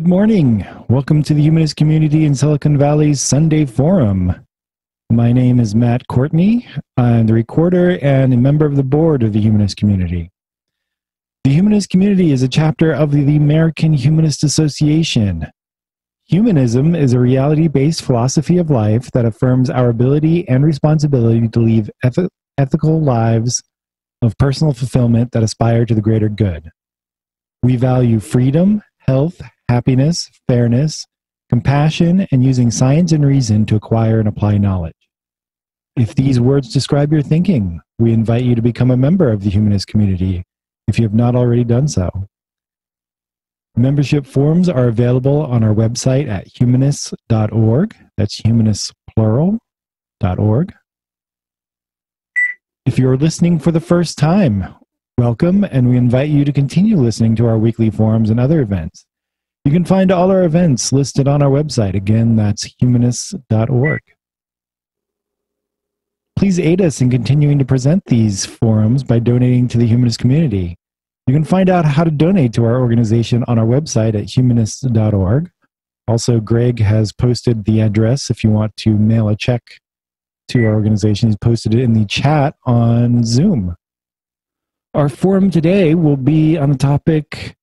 Good morning. Welcome to the Humanist Community in Silicon Valley's Sunday Forum. My name is Matt Courtney. I'm the recorder and a member of the board of the Humanist Community. The Humanist Community is a chapter of the American Humanist Association. Humanism is a reality based philosophy of life that affirms our ability and responsibility to live eth- ethical lives of personal fulfillment that aspire to the greater good. We value freedom, health, happiness, fairness, compassion, and using science and reason to acquire and apply knowledge. If these words describe your thinking, we invite you to become a member of the humanist community if you have not already done so. Membership forms are available on our website at humanists.org. That's humanists plural.org. If you're listening for the first time, welcome, and we invite you to continue listening to our weekly forums and other events. You can find all our events listed on our website. Again, that's humanists.org. Please aid us in continuing to present these forums by donating to the humanist community. You can find out how to donate to our organization on our website at humanists.org. Also, Greg has posted the address if you want to mail a check to our organization. He's posted it in the chat on Zoom. Our forum today will be on the topic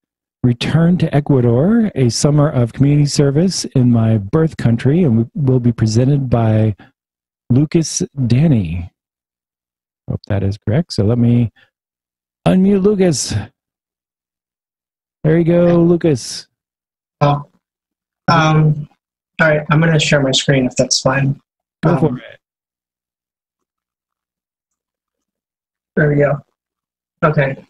Return to Ecuador, a summer of community service in my birth country, and will be presented by Lucas Danny. Hope that is correct. So let me unmute Lucas. There you go, Lucas. Oh, um, all right. I'm going to share my screen if that's fine. Go Um, for it. There we go. Okay.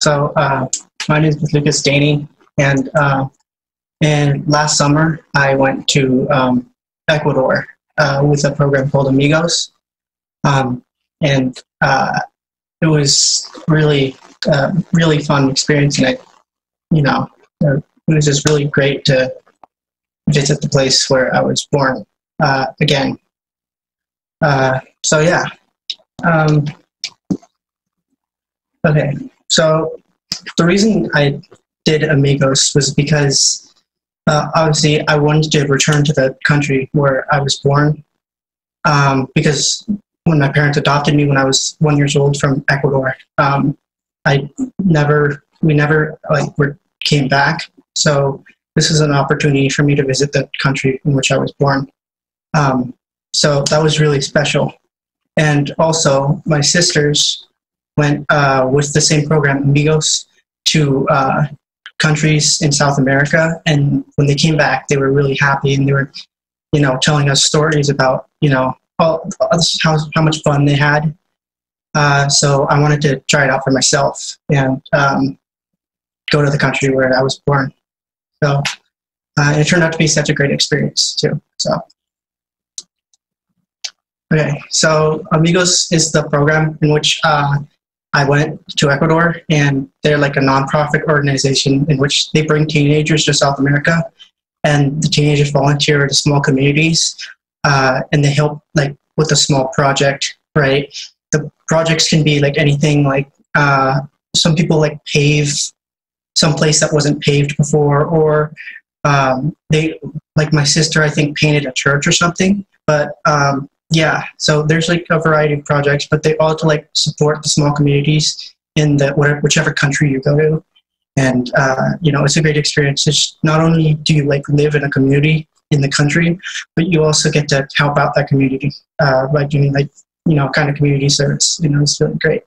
So, uh, my name is Lucas Daney, and uh, and last summer I went to um, Ecuador uh, with a program called Amigos, um, and uh, it was really uh, really fun experience, and I, you know, uh, it was just really great to visit the place where I was born uh, again. So yeah. Um, okay, so the reason I did Amigos was because uh, obviously I wanted to return to the country where I was born. Um, because when my parents adopted me when I was one years old from Ecuador, um, I never, we never like were, came back. So this is an opportunity for me to visit the country in which I was born. Um, so that was really special. And also, my sisters went uh, with the same program, Amigos, to uh, countries in South America. And when they came back, they were really happy and they were, you know, telling us stories about, you know, all, how, how much fun they had. Uh, so I wanted to try it out for myself and um, go to the country where I was born. So uh, it turned out to be such a great experience too. So. Okay, so Amigos is the program in which uh, I went to Ecuador, and they're like a nonprofit organization in which they bring teenagers to South America, and the teenagers volunteer to small communities, uh, and they help like with a small project. Right, the projects can be like anything. Like uh, some people like pave some place that wasn't paved before, or um, they like my sister I think painted a church or something. But um, yeah so there's like a variety of projects but they all to like support the small communities in the whatever, whichever country you go to. And uh, you know it's a great experience. It's not only do you like live in a community in the country but you also get to help out that community uh, by doing like you know kind of community service. You know it's really great.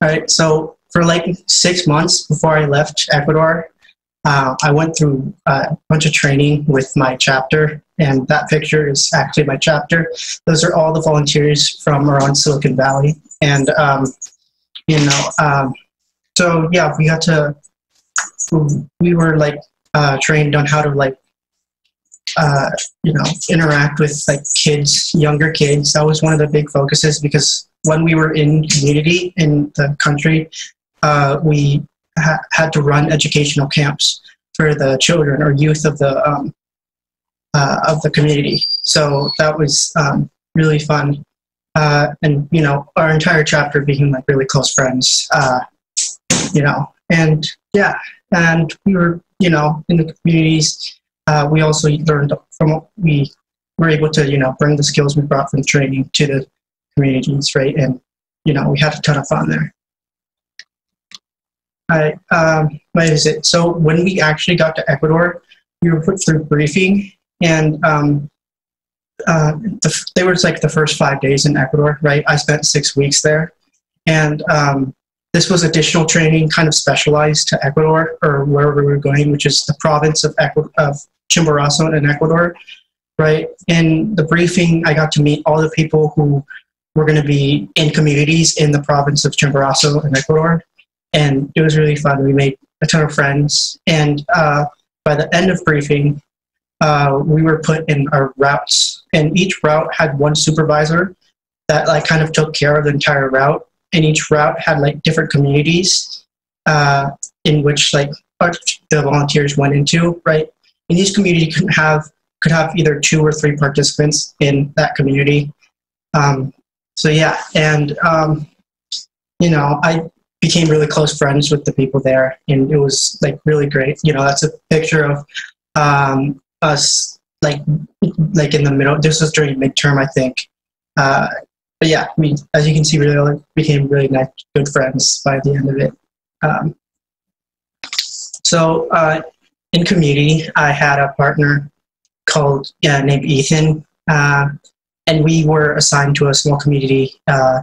All right so for like six months before i left ecuador uh, I went through a bunch of training with my chapter, and that picture is actually my chapter. Those are all the volunteers from around Silicon Valley, and um, you know, um, so yeah, we got to. We were like uh, trained on how to like, uh, you know, interact with like kids, younger kids. That was one of the big focuses because when we were in community in the country, uh, we ha- had to run educational camps for the children or youth of the um, uh, of the community. So that was um, really fun, uh, and you know, our entire chapter became like really close friends. Uh, you know, and yeah, and we were, you know, in the communities. Uh, we also learned from what we were able to, you know, bring the skills we brought from training to the communities, right? And you know, we had a ton of fun there. Um, what is it? So when we actually got to Ecuador, we were put through briefing, and um, uh, the, they were like the first five days in Ecuador, right? I spent six weeks there, and um, this was additional training, kind of specialized to Ecuador or wherever we were going, which is the province of, of Chimborazo in Ecuador, right? In the briefing, I got to meet all the people who were going to be in communities in the province of Chimborazo in Ecuador, and it was really fun. We made a ton of friends, and uh, by the end of briefing, uh, we were put in our routes, and each route had one supervisor that like kind of took care of the entire route, and each route had like different communities uh, in which like the volunteers went into, right? And each community could have could have either two or three participants in that community. Um, so yeah, and um, you know, I became really close friends with the people there, and it was like really great. You know, that's a picture of um, us like like in the middle. This was during midterm, I think. Uh, but yeah, mean, as you can see, we really became really nice, good friends by the end of it. Um, so uh, in community, I had a partner called uh, named Ethan, uh, and we were assigned to a small community uh,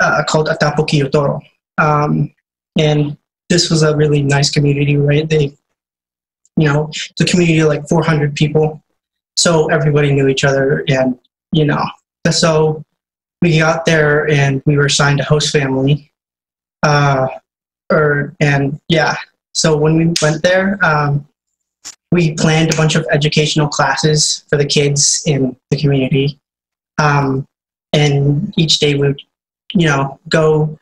uh, called Atapo Kiyotoro. Um, and this was a really nice community, right? They, you know, the community of like 400 people, so everybody knew each other, and you know, so we got there and we were assigned a host family, uh, or and yeah, so when we went there, um, we planned a bunch of educational classes for the kids in the community. Um, and each day we would, you know, go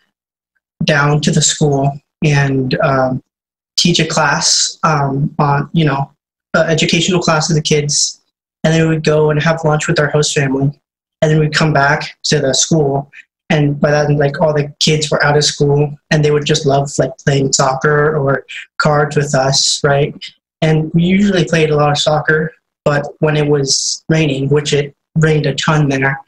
down to the school and um, teach a class um, on, you know, educational class to the kids. And then we would go and have lunch with our host family. And then we'd come back to the school. And by then, like all the kids were out of school and they would just love like playing soccer or cards with us, right? And we usually played a lot of soccer, but when it was raining, which it rained a ton there,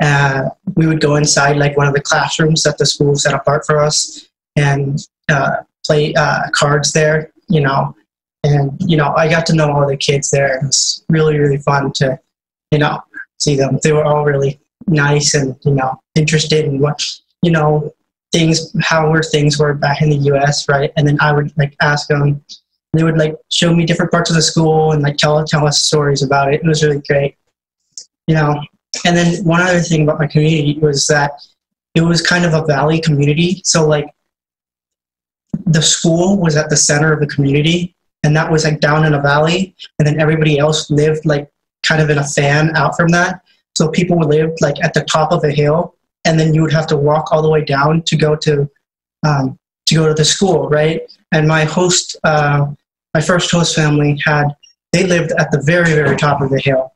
uh, we would go inside like one of the classrooms that the school set apart for us and uh, play uh, cards there, you know. And, you know, I got to know all the kids there. It was really, really fun to, you know, see them. They were all really nice and, you know, interested in what, you know, things, how were things were back in the US, right? And then I would like ask them, they would like show me different parts of the school and like tell tell us stories about it. It was really great, you know. And then one other thing about my community was that it was kind of a valley community. So like the school was at the center of the community, and that was like down in a valley, and then everybody else lived like kind of in a fan out from that. So people lived like at the top of a hill, and then you would have to walk all the way down to go to um, to go to the school, right? And my host, uh, my first host family had they lived at the very very top of the hill,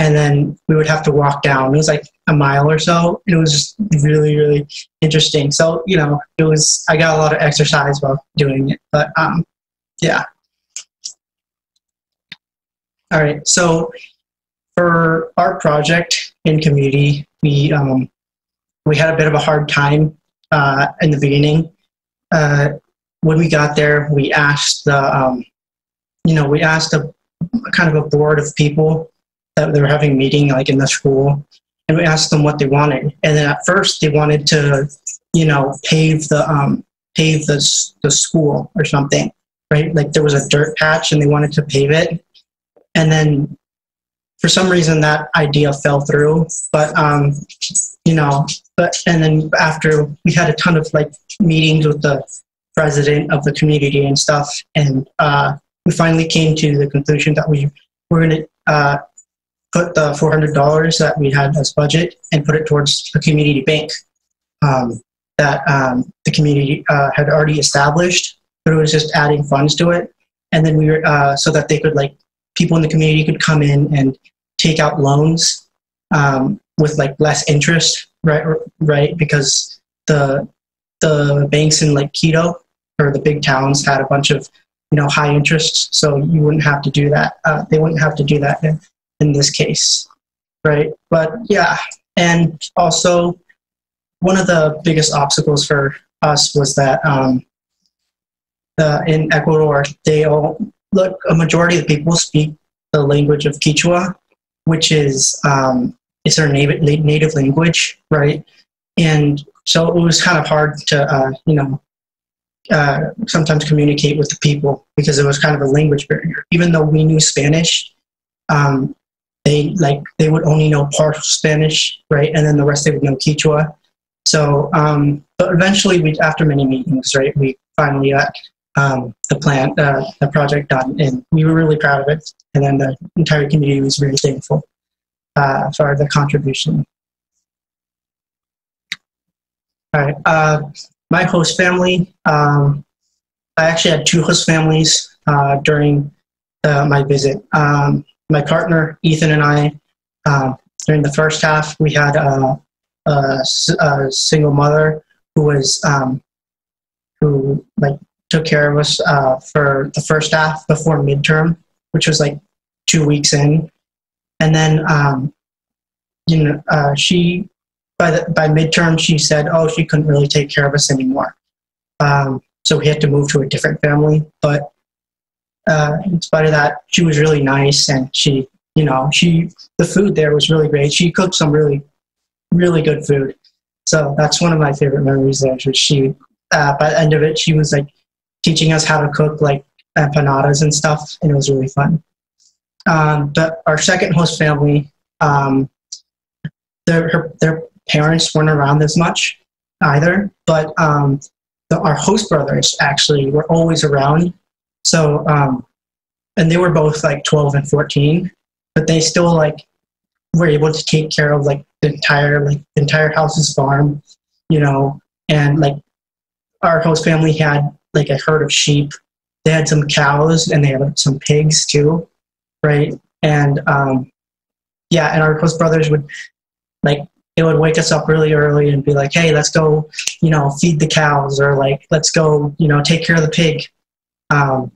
and then we would have to walk down. It was like a mile or so. It was just really really interesting. So you know, it was I got a lot of exercise while doing it, but um, yeah. All right, so for our project in community, we um, we had a bit of a hard time uh, in the beginning uh, when we got there, we asked the, um, you know, we asked a kind of a board of people that they were having a meeting like in the school, and we asked them what they wanted. And then at first they wanted to, you know, pave the um, pave the the school or something, right? Like there was a dirt patch and they wanted to pave it, and then for some reason that idea fell through. But um, you know, but and then after we had a ton of like meetings with the president of the community and stuff, and uh, we finally came to the conclusion that we were going to uh, put the four hundred dollars that we had as budget and put it towards a community bank um, that um, the community uh, had already established, but it was just adding funds to it, and then we were uh, so that they could like people in the community could come in and take out loans um, with like less interest, right? Right, because the the banks in like Quito or the big towns had a bunch of you know high interest, so you wouldn't have to do that. Uh, they wouldn't have to do that in this case, right? But yeah, and also one of the biggest obstacles for us was that um, the, in Ecuador, they all look a majority of people speak the language of Quechua, which is um, it's their native native language, right? And so it was kind of hard to uh, you know uh, sometimes communicate with the people because it was kind of a language barrier. Even though we knew Spanish, um, they like they would only know partial Spanish, right, and then the rest they would know Quechua. So, um, but eventually, we after many meetings, right, we finally got um, the plan, uh, the project done, and we were really proud of it. And then the entire community was really thankful uh, for the contribution. All right, uh, my host family. Um, I actually had two host families uh, during uh, my visit. My partner Ethan and I, um, during the first half, we had a, a, a single mother who was um, who like took care of us uh, for the first half before midterm, which was like two weeks in, and then um, you know uh, she by the by midterm she said oh she couldn't really take care of us anymore, um, so we had to move to a different family. But uh, in spite of that, she was really nice, and she you know she the food there was really great. She cooked some really really good food. So that's one of my favorite memories there. Was she uh, by the end of it, she was like teaching us how to cook like empanadas and stuff, and it was really fun. Um, but our second host family, um, their her, their parents weren't around as much either, but um, the, our host brothers actually were always around. So, um, and they were both like 12 and 14, but they still like were able to take care of like the entire like entire house's farm, you know, and like our host family had like a herd of sheep. They had some cows and they had some pigs too, right? And um, yeah, and our host brothers would like they would wake us up really early and be like, "Hey, let's go, you know, feed the cows," or like, "Let's go, you know, take care of the pig." Um,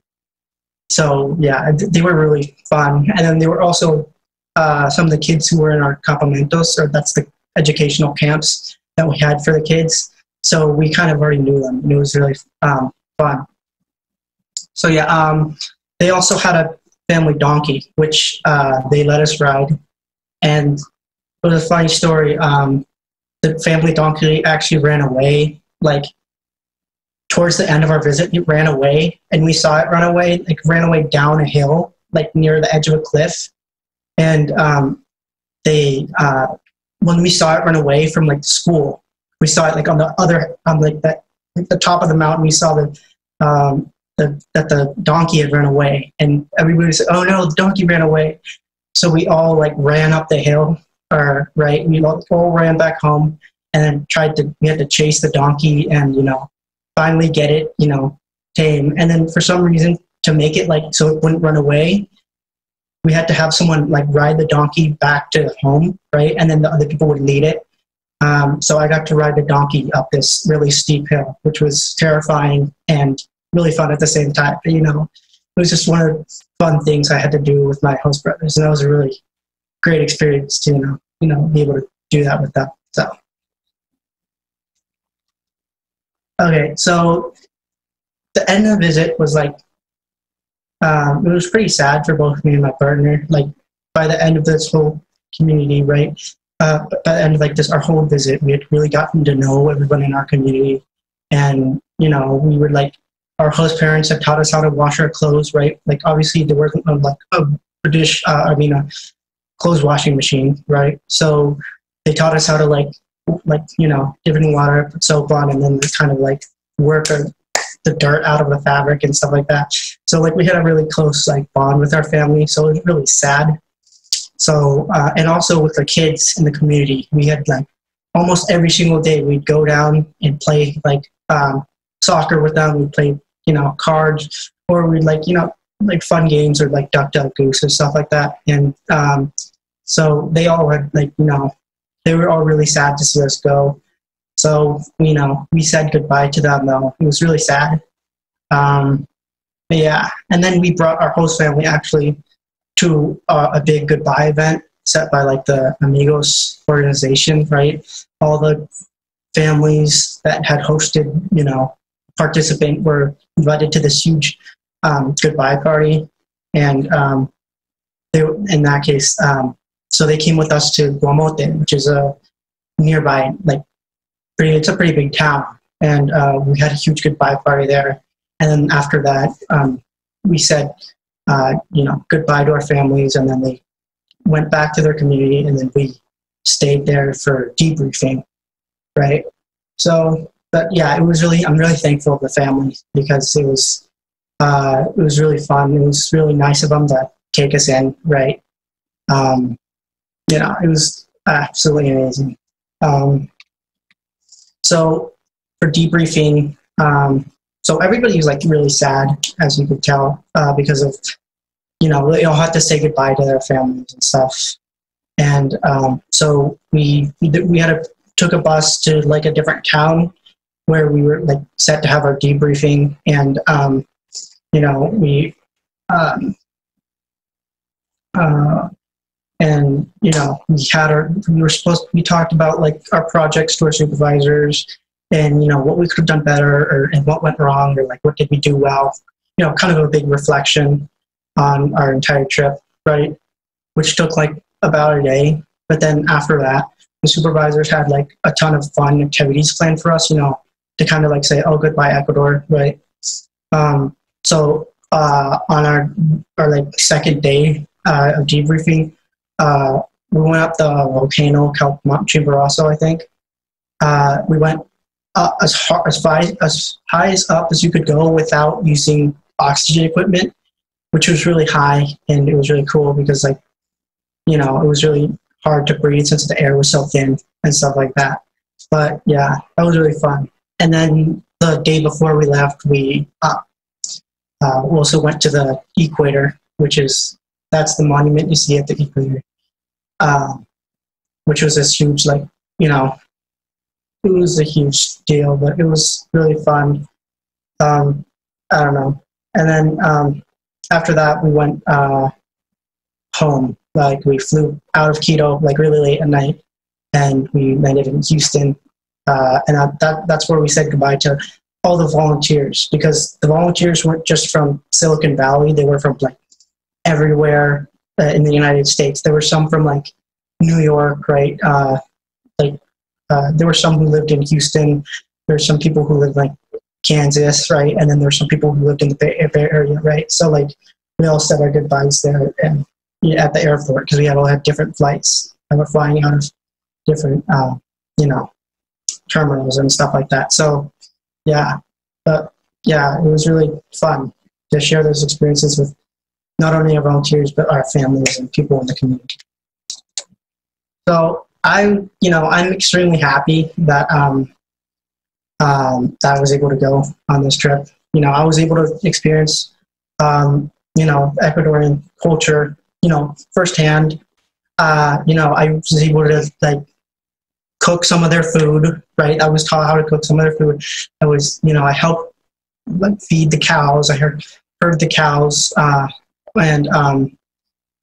so yeah, they were really fun. And then there were also uh, some of the kids who were in our campamentos, or that's the educational camps that we had for the kids. So we kind of already knew them, and it was really um, fun. So yeah, um, they also had a family donkey, which uh, they let us ride, and it was a funny story. Um, the family donkey actually ran away, like towards the end of our visit. It ran away, and we saw it run away, like ran away down a hill, like near the edge of a cliff, and um, they uh, when we saw it run away from like school, we saw it like on the other on like that at the top of the mountain, we saw the, um, the, that the donkey had run away, and everybody said, "Oh no, the donkey ran away!" So we all like ran up the hill, or right, we all ran back home, and tried to we had to chase the donkey, and you know, finally get it, you know, tame. And then for some reason, to make it like so it wouldn't run away, we had to have someone like ride the donkey back to home, right? And then the other people would lead it. Um, so I got to ride a donkey up this really steep hill, which was terrifying and really fun at the same time. You know, it was just one of the fun things I had to do with my host brothers, and that was a really great experience to you know, you know, be able to do that with them. So, okay, so the end of the visit was like, um, it was pretty sad for both me and my partner. Like by the end of this whole community, right? uh, by the end of like this, our whole visit, we had really gotten to know everyone in our community, and you know, we were like, our host parents had taught us how to wash our clothes, right? Like obviously there wasn't like a dish, uh, I mean, a clothes washing machine, right? So they taught us how to like, like you know, giving water, put soap on, and then kind of like work a, the dirt out of the fabric and stuff like that. So like we had a really close like bond with our family. So it was really sad so, uh, and also with the kids in the community, we had like almost every single day we'd go down and play like um, soccer with them. We'd play, you know, cards, or we'd like, you know, like fun games or like duck, duck, goose or stuff like that. And um, so they all had like, you know, they were all really sad to see us go. So, you know, we said goodbye to them though. It was really sad. Um, yeah, and then we brought our host family actually to uh, a big goodbye event set by like the Amigos organization, right? All the families that had hosted, you know, participant were invited to this huge um, goodbye party, and um, they, in that case, um, so they came with us to Guamote, which is a nearby, like, pretty, it's a pretty big town, and uh, we had a huge goodbye party there. And then after that, um, we said, uh, you know, goodbye to our families, and then they went back to their community, and then we stayed there for debriefing, right? So, but yeah, it was really, I'm really thankful to the family because it was, uh, it was really fun. It was really nice of them to take us in, right? Um, you know, it was absolutely amazing. Um, so for debriefing, um, so everybody was like really sad, as you could tell, uh, because of you know they all had to say goodbye to their families and stuff. And um, so we we had a took a bus to like a different town where we were like set to have our debriefing, and um, you know we um, uh, and you know we had our we were supposed we talked about like our projects to our supervisors and you know what we could have done better or and what went wrong or like what did we do well? You know kind of a big reflection on our entire trip right? Which took like about a day. But then after that the supervisors had like a ton of fun activities planned for us you know to kind of like say oh goodbye ecuador right? Um, so uh, on our our like second day uh, of debriefing uh, we went up the volcano called Chimborazo, I think. Uh, we went up as, hard, as, far, as high as up as you could go without using oxygen equipment, which was really high and it was really cool because like, you know, it was really hard to breathe since the air was so thin and stuff like that. But yeah, that was really fun. And then the day before we left, we uh, uh, also went to the equator, which is that's the monument you see at the equator, um, which was this huge, like, you know, it was a huge deal, but it was really fun. Um, I don't know. And then um, after that, we went uh, home. Like, we flew out of Quito, like, really late at night, and we landed in Houston. Uh, and that, that, that's where we said goodbye to all the volunteers because the volunteers weren't just from Silicon Valley, they were from like everywhere uh, in the United States. There were some from like New York, right? Uh, like uh, there were some who lived in Houston. There were some people who lived like Kansas, right? And then there were some people who lived in the Bay, Area, right? So like we all said our goodbyes there and at the airport because we had all had different flights and we're flying out of different, uh, you know, terminals and stuff like that. So yeah, but yeah, it was really fun to share those experiences with not only our volunteers but our families and people in the community. So I'm, you know, I'm extremely happy that um, um, that I was able to go on this trip. You know, I was able to experience, um, you know, Ecuadorian culture, you know, firsthand. Uh, you know, I was able to like cook some of their food, right? I was taught how to cook some of their food. I was, you know, I helped like feed the cows. I heard herd the cows. Uh, and um,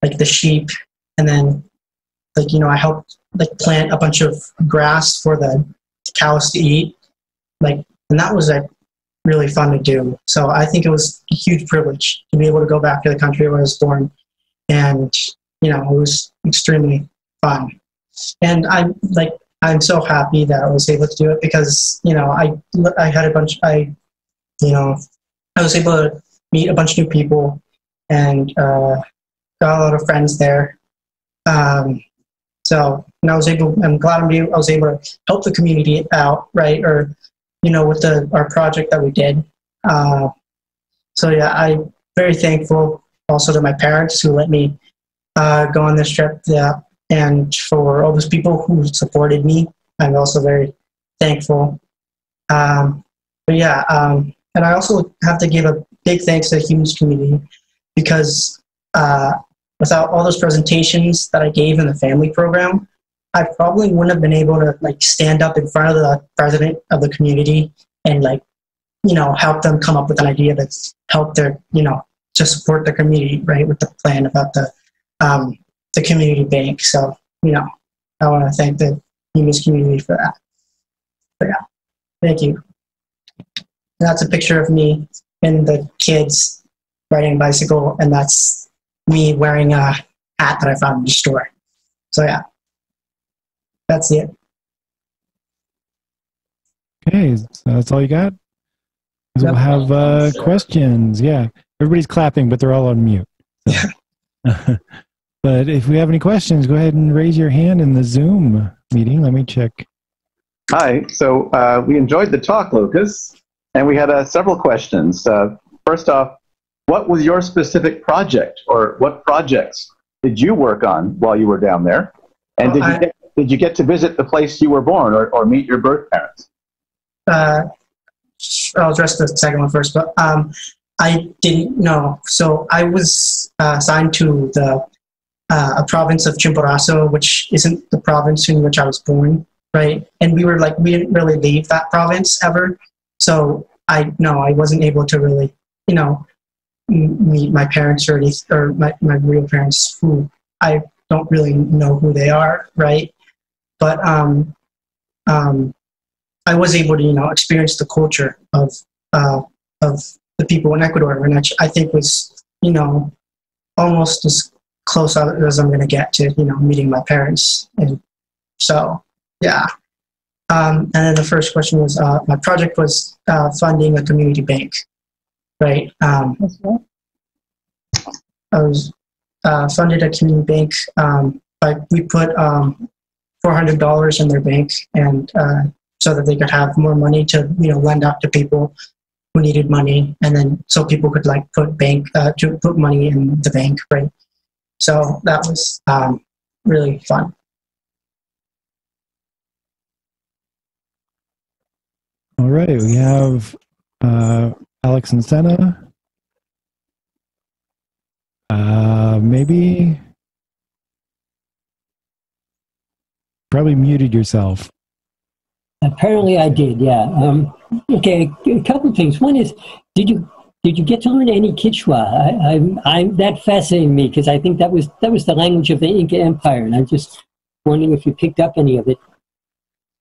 like the sheep, and then like you know I helped like plant a bunch of grass for the cows to eat, like and that was like really fun to do. So I think it was a huge privilege to be able to go back to the country where I was born, and you know it was extremely fun. And I'm like I'm so happy that I was able to do it because you know I I had a bunch I you know I was able to meet a bunch of new people and uh, got a lot of friends there. Um, so, and I was able. I'm glad I was able to help the community out, right? Or, you know, with the our project that we did. Uh, so yeah, I'm very thankful also to my parents who let me uh, go on this trip. Yeah, and for all those people who supported me, I'm also very thankful. Um, but yeah, um, and I also have to give a big thanks to the Humanist community because uh, without all those presentations that I gave in the family program, I probably wouldn't have been able to like stand up in front of the president of the community and like you know, help them come up with an idea that's helped their, you know, to support the community, right, with the plan about the um, the community bank. So, you know, I want to thank the Humanist community for that. But yeah, thank you. That's a picture of me and the kids riding a bicycle, and that's me wearing a hat that I found in the store. So yeah, that's it. Okay, so that's all you got? So we'll have uh, questions. Yeah, everybody's clapping, but they're all on mute. So. but if we have any questions, go ahead and raise your hand in the Zoom meeting. Let me check. Hi. So uh, we enjoyed the talk, Lucas, and we had uh, several questions. Uh, first off, what was your specific project, or what projects did you work on while you were down there? And did you get, did you get to visit the place you were born, or, or meet your birth parents? Uh, I'll address the second one first, but um, I didn't know. So I was uh, assigned to the uh, a province of Chimborazo, which isn't the province in which I was born, right? And we were like, we didn't really leave that province ever. So I no, I wasn't able to really, you know, my parents or any, or my, my real parents who I don't really know who they are, right? But um, um, I was able to, you know, experience the culture of uh, of the people in Ecuador, and I think was, you know, almost as close as I'm going to get to, you know, meeting my parents. And so, yeah. Um, and then the first question was, uh, my project was uh, funding a community bank, right? Um, I was uh, funded a community bank. Um, but we put um, $400 in their bank and uh, so that they could have more money to, you know, lend out to people who needed money, and then so people could like put bank uh, to put money in the bank, right? So that was um, really fun. All right, we have uh, Alex and Senna. Uh, maybe probably muted yourself. Apparently, I did. Yeah. Um, okay. A couple of things. One is, did you did you get to learn any Quechua? I, I, I that fascinated me because I think that was that was the language of the Inca Empire, and I'm just wondering if you picked up any of it.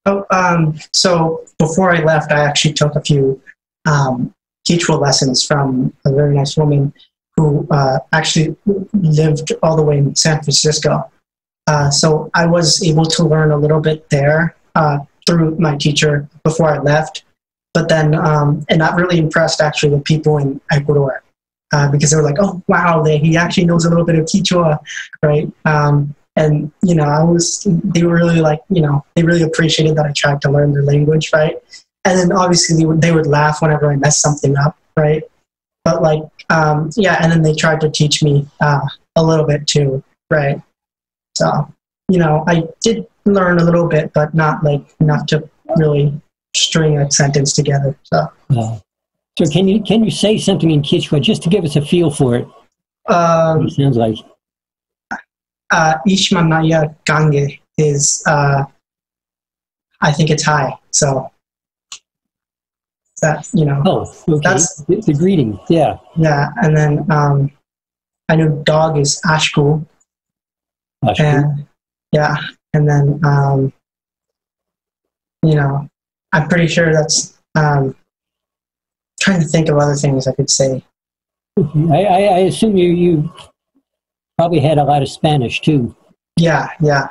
Oh, um, so before I left, I actually took a few um, Quechua lessons from a very nice woman who uh, actually lived all the way in San Francisco. Uh, so I was able to learn a little bit there uh, through my teacher before I left. But then, um, and that really impressed actually with people in Ecuador uh, because they were like, "Oh, wow, they, he actually knows a little bit of Quechua, right?" Um, and you know, I was they were really like, you know, they really appreciated that I tried to learn their language, right? And then obviously they would they would laugh whenever I messed something up, right? But like, um, yeah, and then they tried to teach me uh, a little bit too, right? So you know, I did learn a little bit, but not like enough to really string a sentence together. So, uh, so can you can you say something in Quechua just to give us a feel for it? Um, it sounds like uh, Ishmanaya Gange is, uh, I think it's high. So that you know. Oh, okay. That's the, the greeting. Yeah. Yeah, and then um, I know dog is Ashku. Ashku. And yeah, and then um, you know, I'm pretty sure that's um, trying to think of other things I could say. I, I assume you you probably had a lot of Spanish too. Yeah, yeah.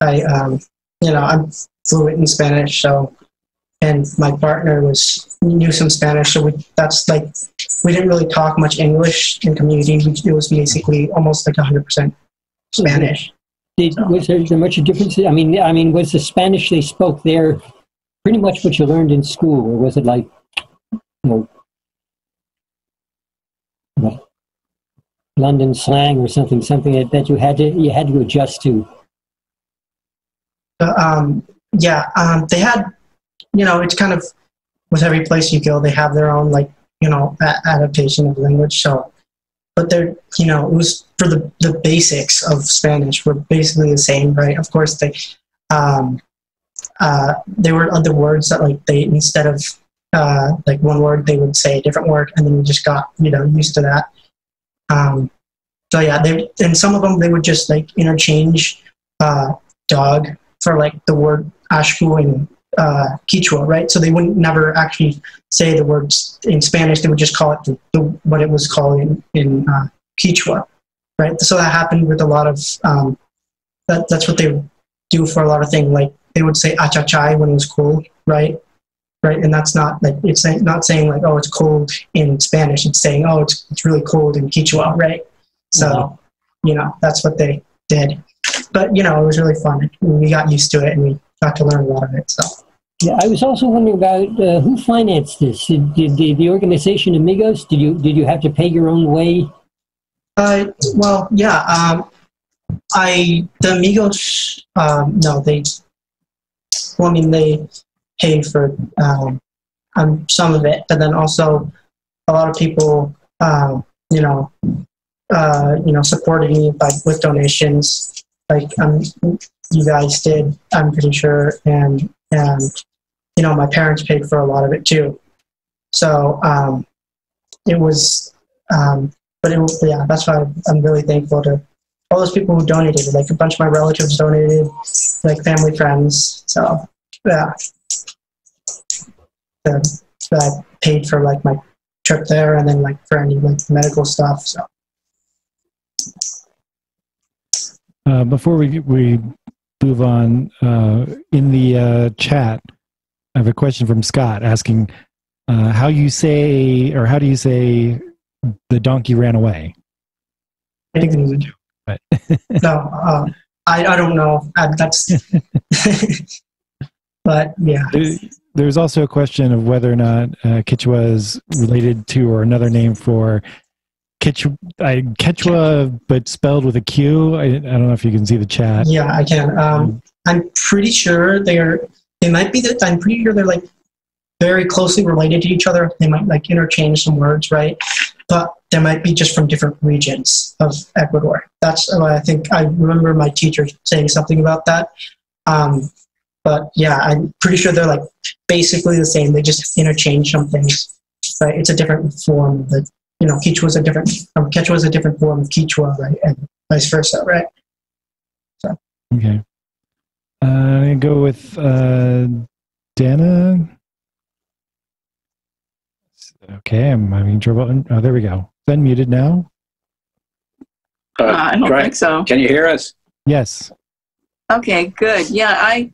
I um, you know I'm fluent in Spanish, so and my partner was knew some Spanish, so we, that's like we didn't really talk much English in community. It was basically almost like 100 percent Spanish. Did, was there, there much a difference? I mean, I mean, was the Spanish they spoke there pretty much what you learned in school, or was it like, you know, London slang or something, something that, that you had to you had to adjust to? Uh, um, yeah, um, they had, you know, it's kind of with every place you go, they have their own like you know a- adaptation of language. So but they're you know it was for the the basics of Spanish were basically the same, right? Of course, they um, uh, there were other words that like they instead of uh, like one word, they would say a different word, and then we just got you know used to that. Um, so yeah, they and some of them they would just like interchange uh, dog for like the word ashku and uh, Quechua, right? So they wouldn't never actually say the words in Spanish. They would just call it the, the, what it was called in in uh, Quechua, right? So that happened with a lot of um, that. That's what they do for a lot of things. Like they would say achachai when it was cold, right? Right, and that's not like it's not saying like oh it's cold in Spanish. It's saying oh it's it's really cold in Quechua, right? So mm-hmm. you know that's what they did. But you know it was really fun. We got used to it and we got to learn a lot of it. So. Yeah, I was also wondering about uh, who financed this. Did, did the, the organization Amigos? Did you did you have to pay your own way? Uh, well, yeah. Um, I the Amigos. Um, no, they. Well, I mean, they paid for um, um, some of it, but then also a lot of people, um, you know, uh, you know, supported me by with donations. Like um, you guys did, I'm pretty sure, and and you know, my parents paid for a lot of it too. So um, it was, um, but it was, yeah, that's why I'm really thankful to all those people who donated. Like a bunch of my relatives donated, like family, friends. So yeah, the, I paid for like my trip there, and then like for any like medical stuff. So. Uh, before we we move on, uh, in the uh, chat, I have a question from Scott asking uh, how you say, or how do you say the donkey ran away? I think it was a joke. But no, um, I, I don't know. I, that's, but yeah. There's also a question of whether or not uh, Quechua is related to or another name for Quechua, I, Quechua, but spelled with a Q. I, I don't know if you can see the chat. Yeah, I can. Um, I'm pretty sure they're they might be that I'm pretty sure they're like very closely related to each other. They might like interchange some words, right? But they might be just from different regions of Ecuador. That's why I think I remember my teacher saying something about that. Um, but yeah, I'm pretty sure they're like basically the same. They just interchange some things. Right? It's a different form. of the, you know, Quechua is a different um, Quechua is a different form of Quechua, right, and vice versa, right? So. Okay. Uh, I'm going to go with uh, Dana. Okay, I'm having trouble. Oh, there we go. Then muted now. Uh, I don't think so. Can you hear us? Yes. Okay, good. Yeah, I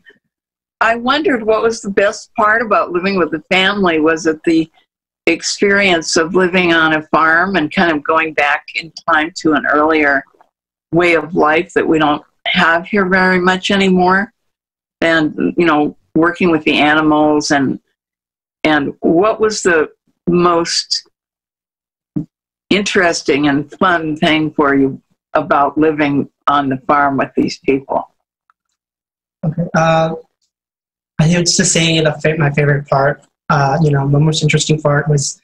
I wondered what was the best part about living with the family. Was it the experience of living on a farm and kind of going back in time to an earlier way of life that we don't have here very much anymore? And you know working with the animals and and what was the most interesting and fun thing for you about living on the farm with these people? Okay uh, i would just say the my favorite part uh, you know the most interesting part was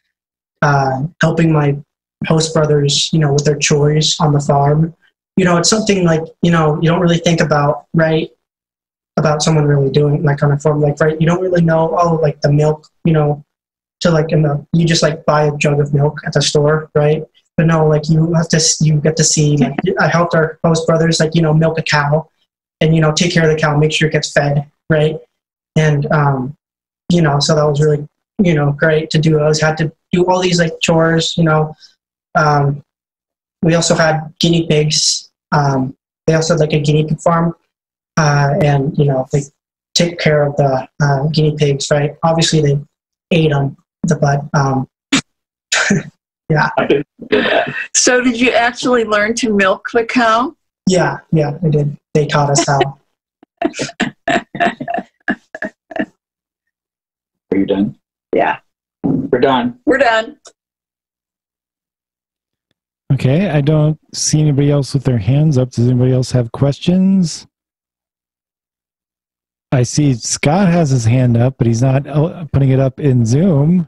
uh, helping my host brothers you know with their chores on the farm. You know it's something like you know you don't really think about right about someone really doing like on a form like right you don't really know oh like the milk you know to like in the you just like buy a jug of milk at the store right? But no like you have to you get to see like i helped our host brothers like you know milk a cow and you know take care of the cow make sure it gets fed right? And um you know so that was really you know great to do. I was had to do all these like chores you know? Um we also had guinea pigs um they also had like a guinea pig farm uh, and you know they take care of the uh, guinea pigs, right? Obviously, they ate them, but um, yeah. So, did you actually learn to milk the cow? Yeah, yeah, I did. They taught us how. Are you done? Yeah. We're done. We're done. Okay, I don't see anybody else with their hands up. Does anybody else have questions? I see Scott has his hand up, but he's not uh, putting it up in Zoom.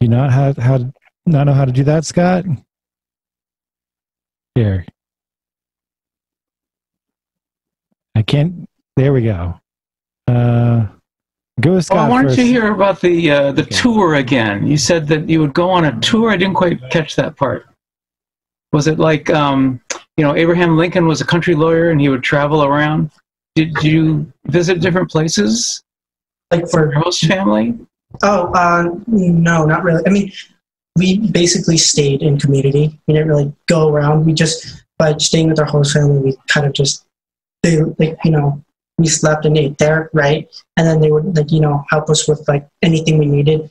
Do you not have how not know how to do that, Scott? Here. I can't. There we go. Uh, Go with Scott well, I wanted first. to hear about the uh, the Okay. tour again. You said that you would go on a tour. I didn't quite catch that part. Was it like um, you know Abraham Lincoln was a country lawyer and he would travel around? Did you visit different places? Like for Your host family? Oh, uh, no, not really. I mean, we basically stayed in community. We didn't really go around. We just, by staying with our host family, we kind of just, they, like, you know, we slept and ate there, right? And then they would, like, you know, help us with, like, anything we needed,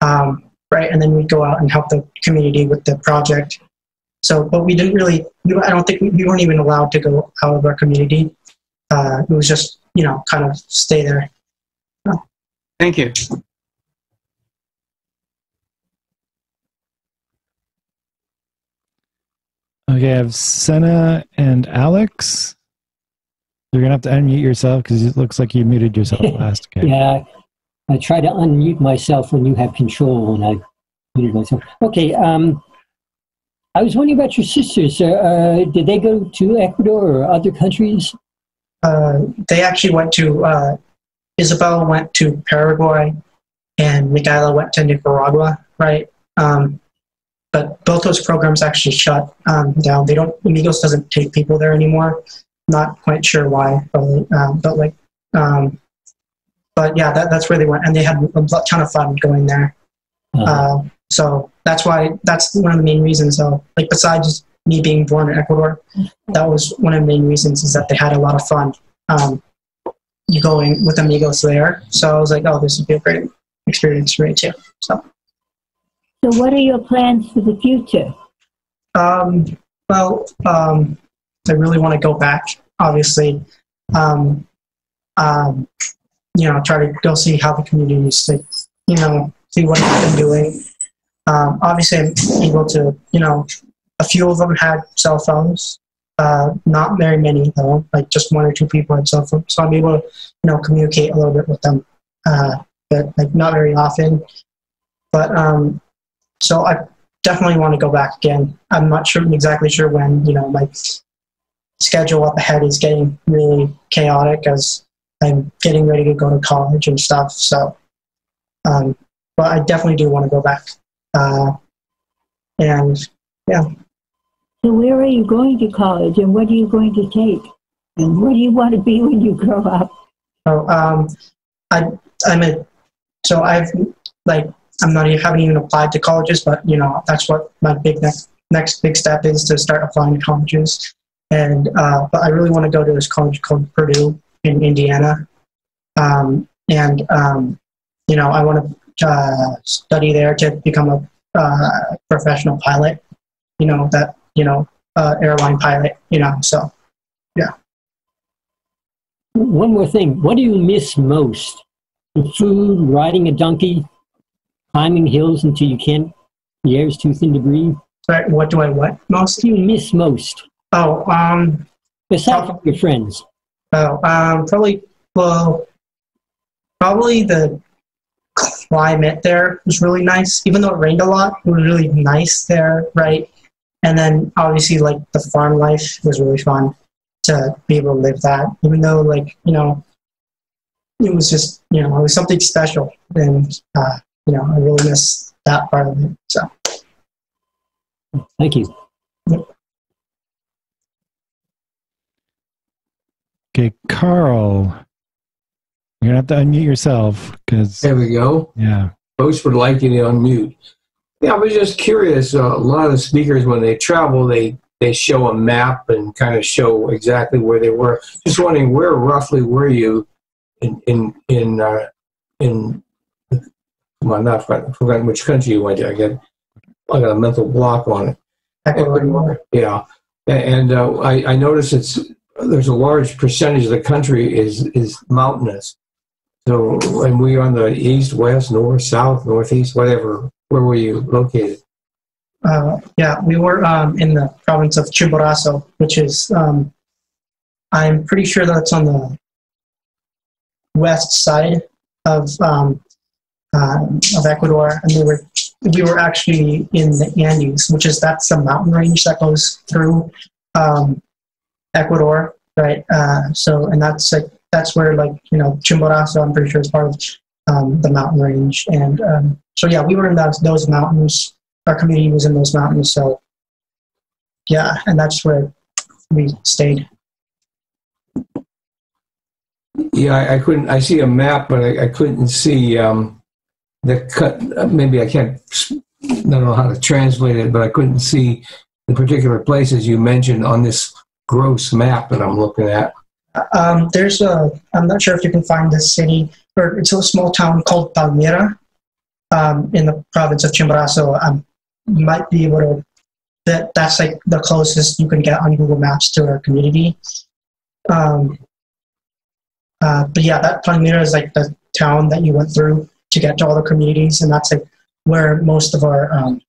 um, right? And then we'd go out and help the community with the project. So, but we didn't really, we, I don't think we, we weren't even allowed to go out of our community. Uh, it was just, you know, kind of stay there. Thank you. Okay, I have Senna and Alex. You're gonna have to unmute yourself because it looks like you muted yourself last. Okay. Yeah, I try to unmute myself when you have control, and I muted myself. Okay, um, I was wondering about your sisters. Uh, did they go to Ecuador or other countries? uh, they actually went to uh, Isabel went to Paraguay and Michaela went to Nicaragua, right? Um, but both those programs actually shut um, down. They don't Amigos doesn't take people there anymore. Not quite sure why, probably, um, but like, um, but yeah, that, that's where they went, and they had a ton of fun going there. Uh, Uh, so that's why that's one of the main reasons. So like besides me being born in Ecuador, that was one of the main reasons is that they had a lot of fun. Um, you going with amigos there, so I was like, oh, this would be a great experience for me too. So So, what are your plans for the future? um, well, um, I really want to go back. Obviously, um, um, you know, try to go see how the community is, like, you know, see what they've been doing. Um, obviously, I'm able to, you know, a few of them had cell phones. Uh, not very many though, like just one or two people had cell phones. So I'm able to, you know, communicate a little bit with them, uh, but like not very often. But um, so I definitely want to go back again. I'm not sure exactly sure when. You know, my schedule up ahead is getting really chaotic as I'm getting ready to go to college and stuff. So, um, but I definitely do want to go back. Uh, and yeah. So, where are you going to college and what are you going to take? And what do you want to be when you grow up? so um, I I'm a so I've like I'm not even haven't even applied to colleges, but you know that's what my big next next big step is to start applying to colleges. And uh, but I really want to go to this college called Purdue in Indiana, um, and um, you know I want to uh, study there to become a uh, professional pilot. You know that you know uh, airline pilot. You know so yeah. one more thing. What do you miss most? The food, riding a donkey, climbing hills until you can't, the air is too thin to breathe. but what do I what What most? do you miss most? Oh um. Besides your friends. Oh, um, probably, well, probably the climate there was really nice. Even though it rained a lot, it was really nice there, right? And then obviously, like, the farm life was really fun to be able to live that, even though, like, you know, it was just, you know, it was something special. And, uh, you know, I really miss that part of it. So, Thank you. Okay, Carl. You're gonna have to unmute yourself because There we go. yeah. Most would like you to unmute. Yeah, I was just curious. Uh, a lot of the speakers, when they travel, they they show a map and kind of show exactly where they were. Just wondering, where roughly were you in in in uh, in? Come on, not forgotten, forgotten which country you went to. I get I got a mental block on it. Ecuador. Yeah, and uh, I, I noticed it's there's a large percentage of the country is is mountainous. So, and we on the east, west, north, south, northeast, whatever. Where were you located? Uh, yeah, we were um, in the province of Chimborazo, which is, um, I'm pretty sure that's on the west side of um, um of Ecuador, and we were we were actually in the Andes, which is that's the mountain range that goes through um, Ecuador, right? Uh, so, and that's like that's where like you know Chimborazo. I'm pretty sure is part of um, the mountain range, and um, so yeah, we were in those those mountains. Our community was in those mountains, so yeah, and that's where we stayed. Yeah, I, I couldn't. I see a map, but I, I couldn't see um, the cut. Maybe I can't. I don't know how to translate it, but I couldn't see the particular places you mentioned on this gross map that I'm looking at. Um, there's a. I'm not sure if you can find this city, or it's a small town called Palmira, um, in the province of Chimborazo. I might be able to. That that's like the closest you can get on Google Maps to our community. Um, uh, but yeah, that Palmira is like the town that you went through to get to all the communities, and that's like where most of our um,